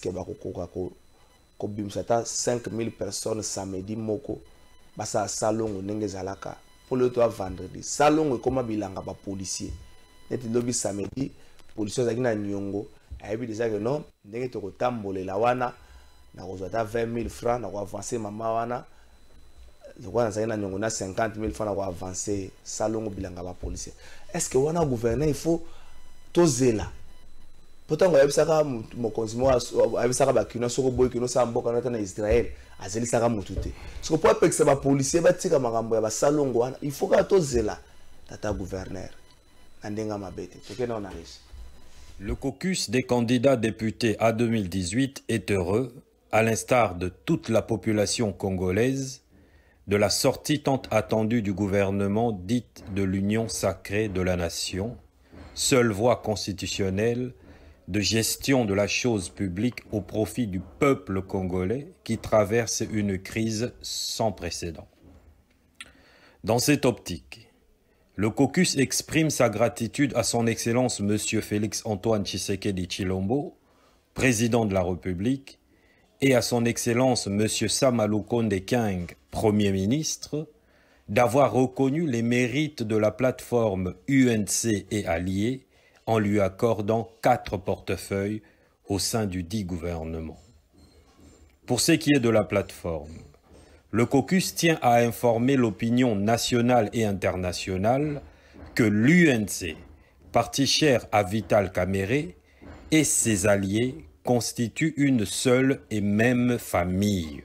que bakokoka ko- kobimisa ata 5000 personnes samedi moko basala salongo ndenge ezalaka mpo lelo toya vendredi. Salongo ekóma bilanga bapolisier neti lobi samedi policier azalaki na niongo ayebi deja ke non ndenge tokotambolela wana nakozwa ata 20 000 francs nakoavance mama wana lokola nazalaki na niongo na 50 000 francs nakoavance salongo bilanga bapolisier est ce que wana gouverneur il faut tozela Le caucus des candidats députés à 2018 est heureux, à l'instar de toute la population congolaise, de la sortie tant attendue du gouvernement dite de l'Union sacrée de la nation, seule voie constitutionnelle de gestion de la chose publique au profit du peuple congolais qui traverse une crise sans précédent. Dans cette optique, le caucus exprime sa gratitude à son Excellence Monsieur Félix Antoine Tshisekedi Chilombo, président de la République, et à son Excellence Monsieur Samalou Konde King, Premier ministre, d'avoir reconnu les mérites de la plateforme UNC et alliés en lui accordant quatre portefeuilles au sein du dit gouvernement. Pour ce qui est de la plateforme, le caucus tient à informer l'opinion nationale et internationale que l'UNC, parti cher à Vital Kamere, et ses alliés constituent une seule et même famille.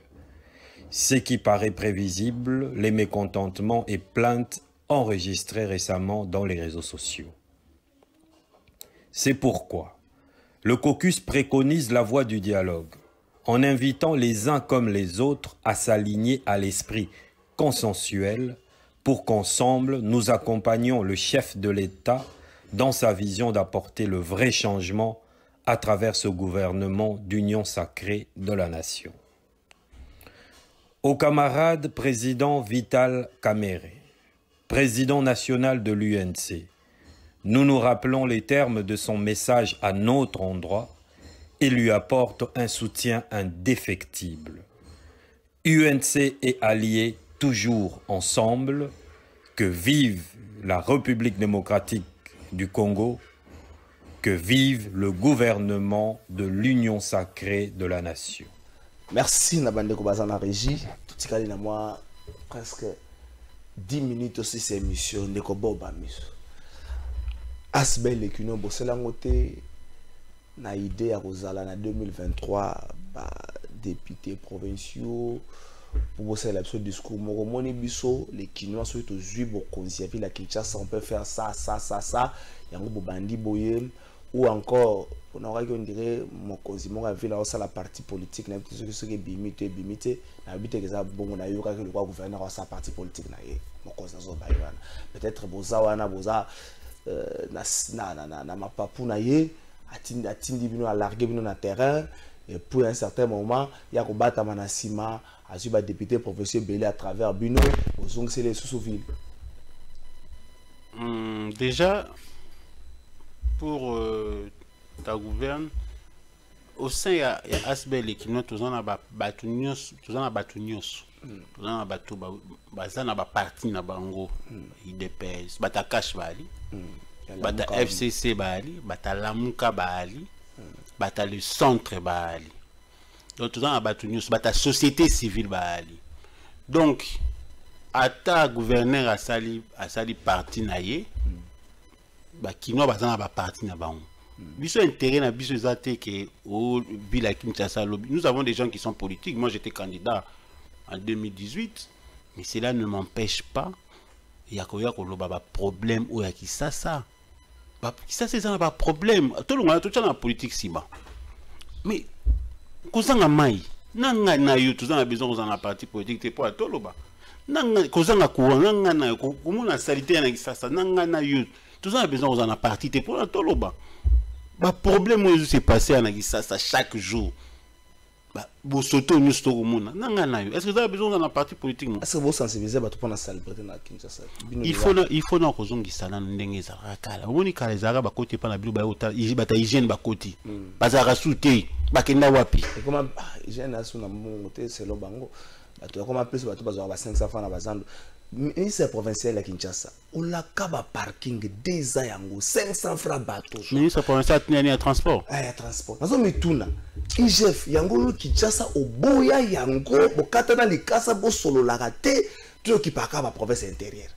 Ce qui paraît prévisible, les mécontentements et plaintes enregistrés récemment dans les réseaux sociaux. C'est pourquoi le caucus préconise la voie du dialogue en invitant les uns comme les autres à s'aligner à l'esprit consensuel pour qu'ensemble nous accompagnions le chef de l'État dans sa vision d'apporter le vrai changement à travers ce gouvernement d'union sacrée de la nation. Au camarade président Vital Kamere, président national de l'UNC, nous nous rappelons les termes de son message à notre endroit et lui apporte un soutien indéfectible. UNC et alliés toujours ensemble, que vive la République démocratique du Congo, que vive le gouvernement de l'Union sacrée de la nation. merci na bandeko baza na régie totikali na mwa presque 10 minutes aussi sa émission ndeko boba miso asbel ekino boselango te na idée ya kozala na 2023 badéputé provinciaux po bosalela biso discours. Moko omoni biso les kinois soki tozwi bokonzi ya ville ya kinshasa on peut faire ça ça ça ça. Yango bobandi boye ou encore mpona okaki ondire mokonzi moko ya ville aosala parti politique nayebi te soki soki ebimi to ebimi te nayebi te eza bongo nayokaki lokwa gouverneur aosala parti politique na ye mokonzi azoba ye peut-être boza wana boza na, na, na, na, na mapapu na ye atindi, bino alarge bino na terrain et puis à un certain moment ya kobatama na nsima azwi badéputé professeur ebele à travers bino ozongiseli lisusu ville Hum, déjà, pour euh, ta gouverne, au sein ya, ya asbel ekino toza na ba- toza na bato baza na baparti na bango idps bata cash bali bata fcc bali bata lamuka bali bata le centre bali donc toza na bato nyonso bata société civile bali donc ata gouverneur asali asali parti na ye bakinois baza na baparti na bango biso intérêt na biso eza te ke o ville ya kinshasa lobi nous avons des gens qui sont politiques. Moi j'étais candidat en 2018 mais cela ne m'empêche pas ya koya koloba baproblème oyo ya kisasa Ba- kisasa eza na baproblème tolongana totya na politique nsima mais kozanga mai na ngai na yo toza na besoin kozala na parti politique te mpo ya toloba kozanga courant na ngai na yo ko- komona salite ya na kisasa na ngai na yo toza na besoin kozala na parti te mpo na toloba baproblème oyo se passe ya na kisasa chaque jour bosoto nyonso tokomona na ngai na yo. Est ce que eza besoin na parti politique mo est ce que bosensibilize bato mpona célébrité na kinshasa? Bino il faut na il faut na kozongisa nano ndenge ezalaka kala omoni kala ezalaka bakoti epa na bilo bayota bata hygiène bakoti bazalaka su te bakenda wapi? Ekoma ah, hygiène asu na mbongo te selo bango bato ekoma plus bato bazwaka ba 500 francs na bazando ministre provincial ya kinshasa olaka baparking de eza yango 500 franc bato ministre provincial atinani ya transport. Ah, ya transport. Nazomituna igef yango oyo kinshasa oboya yango bokata na likasa bosololaka te toyokipaka baprovince intérieure.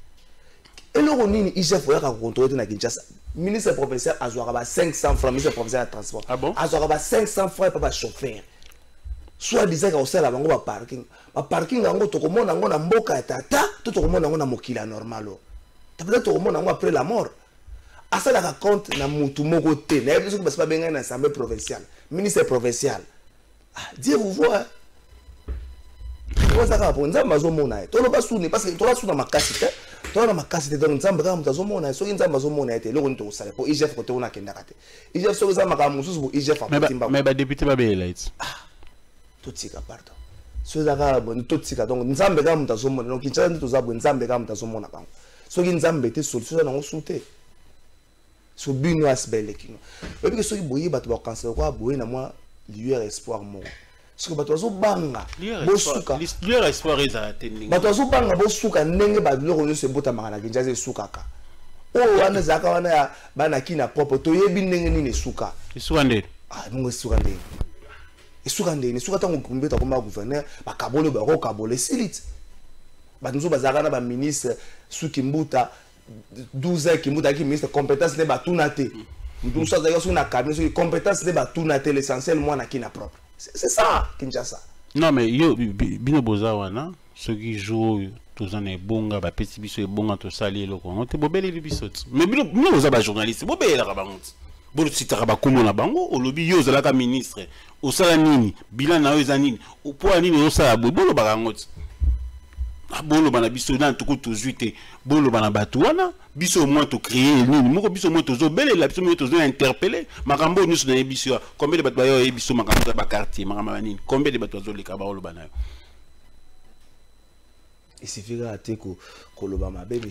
Eloko nini igef oyaka kokontrole te na kinshasa? Ministre provincial azwaka ba 500 franc ministre provincial ya transport. Ah bon? azwaka ba 500 franc epa bachauffeur soit disaka kosala bango baparking baparking yango tokomona yango na mboka ya tata to tokomona yango na mokili ya normal o peut-être tokomona yango après la mort. Asalaka compte na mutu moko te. Nayebi soki basi babengai na assemblée provinciale. Ministre provincial ah, dieu vous voit ozaka po nzambe azomona ye. Toloba suni parce que tola suna makasi te. Tola na makasi te donc nzambe kaka moto azomona ye. Soki nzambe azomona ye te eloko nini tokosala? Po igf kote kuna akendaka te. Igf soki eza makambo mosusu bo igf Mais ba- akotimba mais badepute babelela eti totika pardon so eza kaka boye totika donc nzambe kaka moto azomona. Donc kinshasa nde toza boye nzambe kaka moto azomona bango. Soki nzambe te solution eza nango su te so bino asiba elekino oyebi ke soki boye bato bakokansela kwa boye na mwa lueur espoir moko soki bato bazobanga bosuka. lieur espoir ezala te ndenge bato bazobanga bosuka ndenge biloko nyonso ebotamaka na kinshasa esukaka. Oyo wana ezalaka wana ya bana kina propre toyebi ndenge nini esuka? Esuka ndeni? Ah bongo esuka ndenge esuka ndenge esuka ntango komaka gouverneur bakaboli oyo bakokabola esili ti bato mosusu bazalaka na suki mbuta 12 ans kimbuta ayaki ministre compétence nde batuna te. Motu mosusu azalaki soki na compétence nde batuna l'essentiel mwana akina propre. C'est ça kinshasa. Non mais yo bi- bi- bino boza wana soki jour oyo toza na ebonga bapesi biso ebonga tosali eloko yango te bobeleli biso ti mais bino boza bajournaliste bobelelaka bango. Ti bositaka bakombo na bango yo ozalaka ministre osala nini? Bilan na yo eza nini? Mpo ya nini ozosala? Boye bolobaka yango ti. Ah, boloba na biso na tuku tozwi te? Boloba na bato wana biso moins tocreye nini? Moko biso moins tozobelela biso moko tozo interpele makambo oyo nyonso nayebi biso combien de bato bayo oyebi biso makambo ya bakartier makambo ya nini? Combien de bato bazoleka baoloba na yo?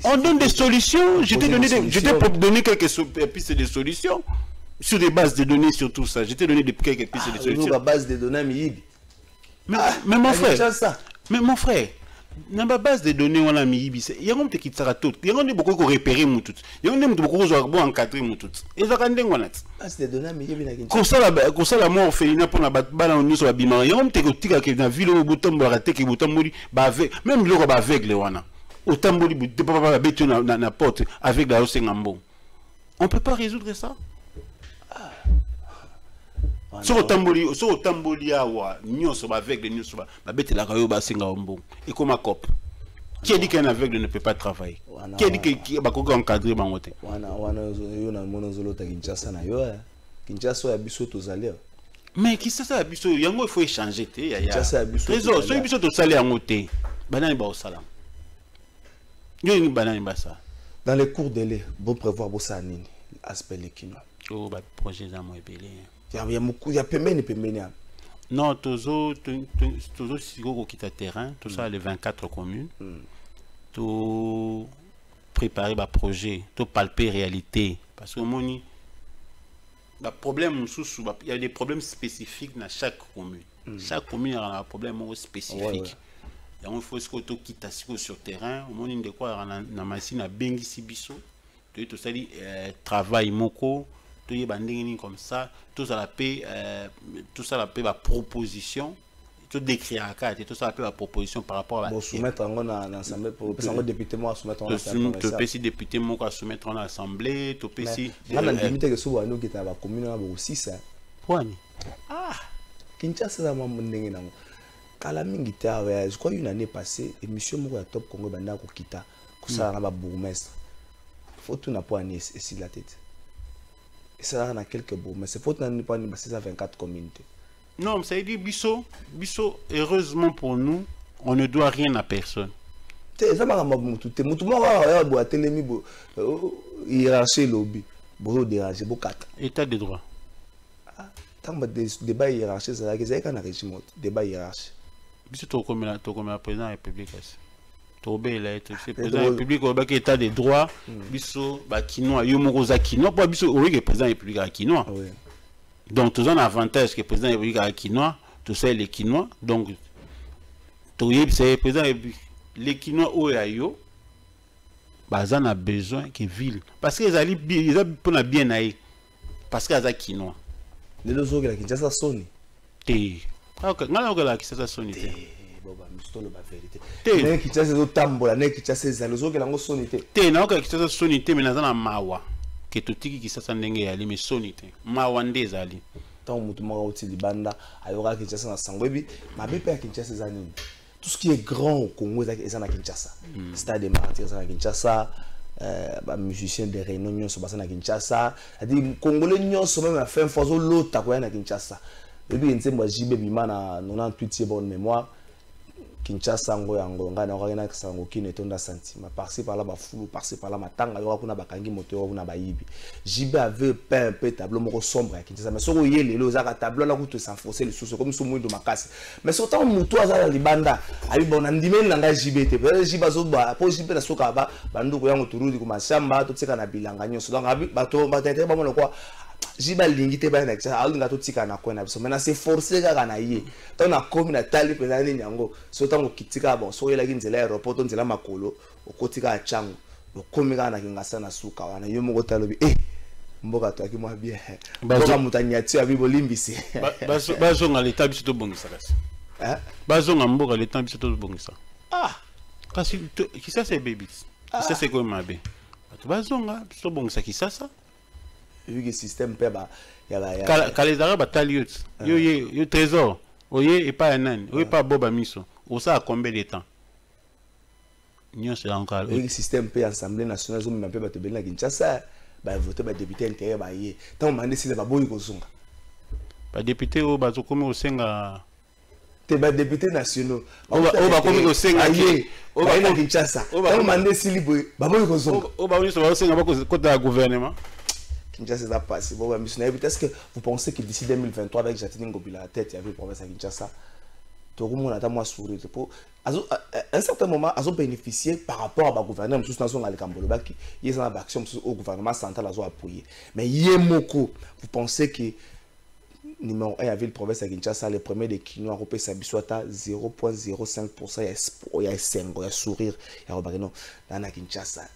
On donne des solutions. Je t'ai donné des je donné quelques pistes de solutions sur des bases de données sur tout ça je t'ai donné des, quelques pistes de Ah, solutions oyoka base de données mais, Ah, mais mon frère mais mon frère na babase de données wana miyibi se yango moto ekitisaka to yango nde bokoki korepere mutu ti yango nde moto bokoki kozwaka bo encadre mutu ti ezalaka ndenge wana ti base de données ya miyibi na kinshasa kosala ba- kosala mwa orphelinat mpona bato bana nyonso babimaka yango moto ekotikaka na ville oyo botambolaka teke botamboli baave même biloko ya baaveugle wana otamboli bo- te papa babeti yo na, na, na porte aveugle azosenga mbongo on peut pas résoudre ça soki otamboli soki otamboli awa nyonso baaveugle nyonso ba- babetelaka yo basenga yo mbongo. Ekoma cope qui a dit qu'un aveugle ne peut pas travailler? Qui a dit que bakoki encadrer bango te? Wana wana yo namoni ozolota kinshasa na yo eh. kinshasa oyo ya biso tozali mais kisasa ya biso yango il faut échanger te Kinshasa trésor soki biso tosali yango te banani baosala. Yo banani basala? Dans les cours délai boprévoir bosala nini? Aspect lekino o baprojet eza mo ebele ya, ya, ya pembeni pembeni ya. Non tozo to- to- tozo sikoyo kokita terrain tosala les 24 communes. To préparer baprojet to palper réalité. Parce que omoni baproblème mosusu ba- il y a des problèmes spécifiques na chaque commune. Chaque commune ezalaka na baproblème moko spécifique. Yango sikoyo tokita sikoyo sur terrain. Omoni ndeko ayaka na, na masine abengisi biso toye tosali euh, travail moko toyeba ndenge nini comme ça tozala mpe euh, tosala mpe baproposition todécrire kaka te tosala mpe baproposition par rapport député moko asoumettre na assemblée Tosim- provinciale. topesi député moko asoumettre wana assemblée topesi nga na euh, teke so bacommune wana bokosisa pwani kinshasa eza mwa ndenge nango kala mingi te awa je crois une année passée émission moko ya top congo ebandaka kokita kosala na babourgmestre mpo ani es- esila te te esalaka na quelques bourgmestre fo tuna nini mpo ani basisa 24 commune te non ça veut dire biso biso heureusement pour nous on ne doit rien à personne. Te eza makambo motu te motu moko oyo boye atelemi hiérarchie elobi bozodérange bokata état de droit. Ntango débat hiérarchie ezalaki ezalaki kaka na régime débat hiérarchie biso tokomela tokomela président ya république asi tobelela ye tosi président drôle. ya république olobaki état de droit biso bakinois yo moko oza kinois mpo biso oyeke président république ya kinois donc toza na avantage ke président république ya kinois tosali le kinois donc toyebisa ye président ya république. Le kinois oyo ya yo baza na besoin ke ville. Parce que ezali bi- eza mpona bien na ye parce que aza kinois lelo ozokela kinshasa soni. Te ngai naokelaka kisasa soni te boba miso toloba verité Te. ndenge kinshasa ezotambola ndenge kinshasa ezali ozokela yango soni te. Te naokelaka kisasa soni te me naza na mawa. Ke totiki kisasa ndenge eyali me soni te. Mawa nde ezali. Ntango motu moko auti libanda ayokaka kinshasa na sango ebi mabe mpe ya kinshasa eza nini? Tout ce qui est grand au congo eza na kinshasa. Stade de martyr eza na kinshasa euh, bamusicien de réunion nyonso baza na kinshasa. Cetadire congolais nyonso meme ya fin fo azolota koya na kinshasa. Ebi nzembo ya jibe bima na 98 ye bonne mémoire kinshasa yango yango ngai nakokaki nakisa yango kino etonda santima parci parla bafulu parci parla matanga yoka kuna bakangi moto yoka kuna bayibi jibe ave peint mpe tableau moko sombre ya kinshasa mais soki oye lelo ozaka tableau ala kutu esenforce lisusu komi so mwindo makasi mais soki ntango motu aza na libanda abi bon nandimeli na ngai jibe te peut jibe azoba po jibe na soka ba banduku yango turudi kumashamba totika na bilanga nyonso donc bato batete bamona kwa jibe alingi te baya na kinshasa alinga totika na kwe na biso mai kaka na ye ntango nakomi natali mpenza nini yango so ntango bon soki oyelaki nzela ya aéroport to nzela makolo okoti kaka cango okomi kaka na kingasa na suka wana yo moko talobi e mboka toyaki mwa bien. Bazo- mboka moto anyati abi bolimbisi Ba- bazo- bazonga leta biso tobongisa kasi Eh? bazonga mboka leta biso tobongisa ah! Kasi kisasa ebebi kisasa ekomi mabe bato bazonga biso tobongisa kisasa ebiki système mpe ezalaka batali yo ti yo ye yo trésor oye epai ya nani oye epai ya boba miso osala combien de temps nyonso yango kala oyeki système mpe ya assemblée nationale ezomema mpe bato ebeli na kinshasa bavote badepute intérieur baye ntango mande esila baboyi kozonga badepute oyo bazokomi kosenga te badepute nationaux Oyo ba- oyo bakomi kosenga oyo baye na kinshasa oyo ntango mande esili boye baboyi kozonga oyo bango nyonso bazosenga bakota ya gouvernement Kinshasa eza passé bon te est-ce que vous pensez que d'ici 2023 avec Jatini Ngobila la tête ya ville province ya Kinshasa tokomona ata mwa sourire te po azo à à un certain moment azo bénéficier par rapport à gouvernement mosusu nazonga likambo olobaki ye eza na baaction mosusu au gouvernement central azo appuye mais ye moko. Vous pensez que numéro 1 ya ville province ya kinshasa le premier de kino akopesa biso ata 0.05 ya espo- ya esengo ya sourire ya kobaki no na na kinshasa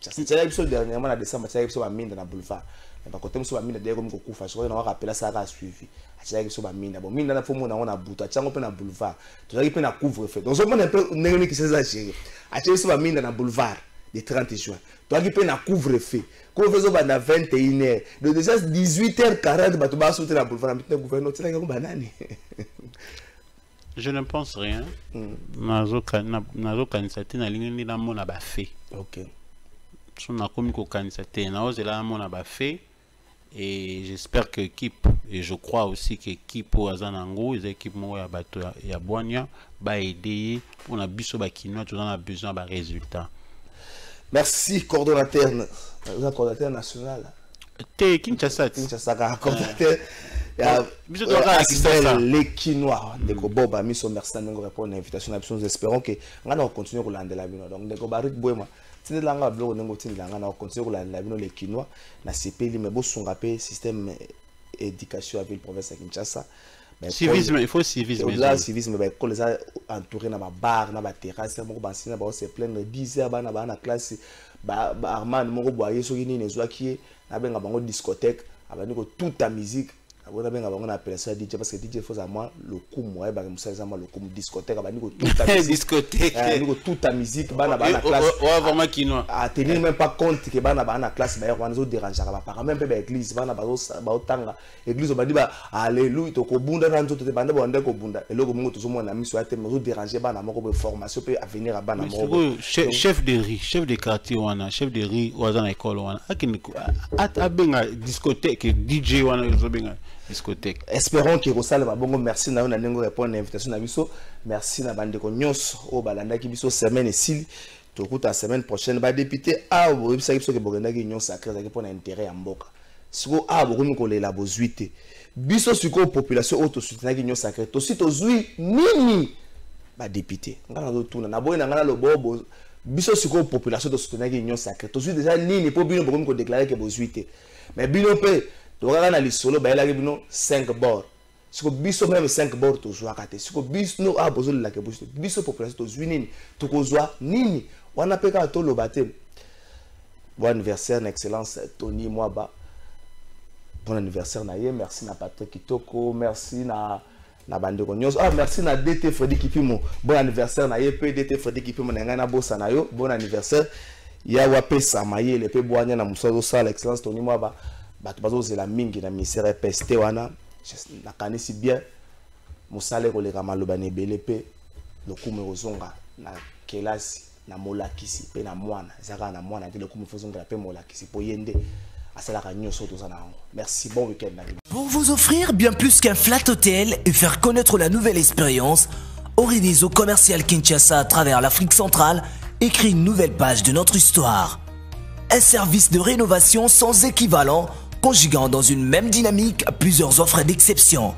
Tiaka biso dernièrement na décembre tiaka biso baminda na boulevard. Na bakote mosusu baminda deye komi kokufa sikoyo na wakapela saka asuivi atiaki biso baminda bon minda na fo mona yango na butu atiango mpe na boulevard. Tozalaki mpe na couvre feu donc ozomona mpe ndenge nini kinshasa agere atie biso baminda na boulevard de 30 juin toyaki mpe na couvre feu couvre ezobanda 21 heures donc déjà 18 heures 40 bato basute na boulevard na mituna gouverneur otielaki yango banani je ne pense rien. Na- nazokanisa te nalingi nde namona bafe so nakomi kokanisa te naozela namona bafe et j'espère que équipe et je crois aussi que équipe oyo aza nango eza équipe moko ya bato ya- ya bwania baede ye. Mpona biso bakinois toza na besoin ya barésultat merci coordonnateur na- coordonnateur national. Te kinshasa. Kinshasa kaka coordonnateur Biso toza kaka Kinshasa. lekinois ndeko boba miso merci na ndenge répondre na invitation. Na biso nous espérons que ngai na kocontinue kolandela bino donc ndeko barik bwema tindelanga biloko ndenge otindela ngai na kocontinue kolandela bino lekinois nasepeli me bosunga mpe système eh, éducation ya ville province ya kinshasa. Civisme il faut civisme ezala. civisme eza entouré na babar na baterrasse moko bansina baose plaindre 10 heures bana baa na classe. Baarmand moko boye soki nini ezwaki ye nabenga bango discothèque. Abandi kotuta musique abo nabenga bango na appellation ya dj parce que dj foza mwa lokumu ayebaka mosala eza mwa lokumu discothèque abandi kotuta musique. Eh, musique bana baa na classe. oya vraiment kinois à tenir même pas compte que bana baa na classe bayer wana ezoderangeaka baparent même mpe baeglise bana baotanga église obandi ba alleluya tokobunda na nzoto te banda bande kobunda eloko moko tozomona na miso ya te ozoderange bana moko boye formation mpe avenir ya bana moko. chef de riz chef de quartier wana chef de riz oyo aza na ekole wana akende abenga discothèque dj wana ezobenga discothèque. Espérons ke kosalema bongo merci na yo na ndenge répondre na na biso. Merci na bandeko nyonso oyo balandaki biso semaine esili. Tokuta semaine prochaine. Badepute awa boyebisaki biso ke bokendaki union sacré ezalaki mpona intérêt ya mboka. Sikoyo awa bokomi kolela bozwi te. Biso sikoyo population oyo tosutenaki union sacré tosi tozwi nini? Badepute ngai nazotuna naboyi na ngai naloba bo biso sikoyo population tosutenaki union sacré tozwi deja nini? Mpo bino bokomi kodeklare ke bozwi te. Mais bino tokaka na lisolo bayelaki bino 5 bord siko biso meme 5 bord tozwaka te siko biso awa biso biso population tozwi nini tokozwa nini wana mpe kaka te bon anniversaire excellence tony mwaba. Bon anniversaire na ye merci na patrick kitoko. Merci na na bandeko ah merci na dt fredi kipimo. Bon anniversaire na ye mpe dt fredi kipimo bon anniversaire. Yawa apesa mayele mpe bwanya na mosu azosala excellence tony mwaba Pour vous offrir bien plus qu'un flat hôtel et faire connaître la nouvelle expérience, Oridiso Commercial Kinshasa à travers l'Afrique centrale écrit une nouvelle page de notre histoire. Un service de rénovation sans équivalent, conjuguant dans une même dynamique plusieurs offres d'exception.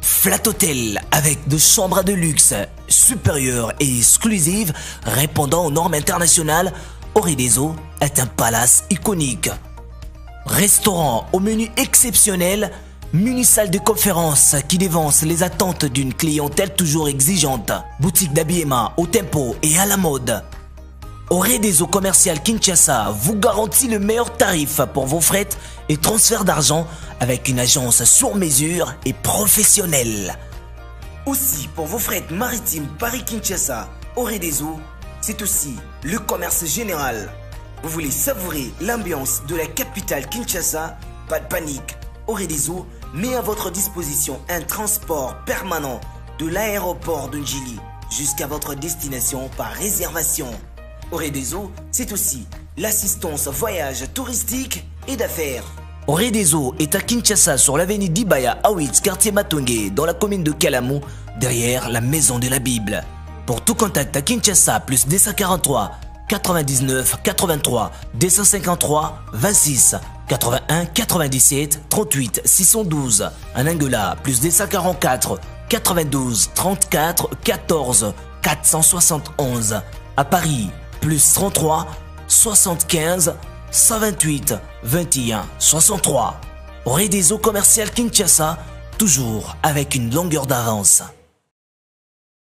Flat Hotel avec de chambres de luxe supérieures et exclusives répondant aux normes internationales, Orideso est un palace iconique. Restaurant au menu exceptionnel, muni-salle de conférence qui dévance les attentes d'une clientèle toujours exigeante, boutique d'habillement au tempo et à la mode. Orideso Commercial Kinshasa vous garantit le meilleur tarif pour vos frais et transferts d'argent avec une agence sur mesure et professionnelle. Aussi, pour vos frais maritimes Paris-Kinshasa, Orideso, c'est aussi le commerce général. Vous voulez savourer l'ambiance de la capitale Kinshasa? Pas de panique. Orideso met à votre disposition un transport permanent de l'aéroport de Njili jusqu'à votre destination par réservation. Orideso, c'est aussi l'assistance voyage touristique et d'affaires. Orideso est à Kinshasa sur l'avenue d'Ibaya Awitz, quartier Matongé, dans la commune de Kalamou, derrière la maison de la Bible. Pour tout contact à Kinshasa, plus 243 99 83 253 26 81 97 38 612. En Angola, plus 244 92 34 14 471. À Paris, plus 33 75 128 21 63. Réseau commercial Kinshasa, toujours avec une longueur d'avance.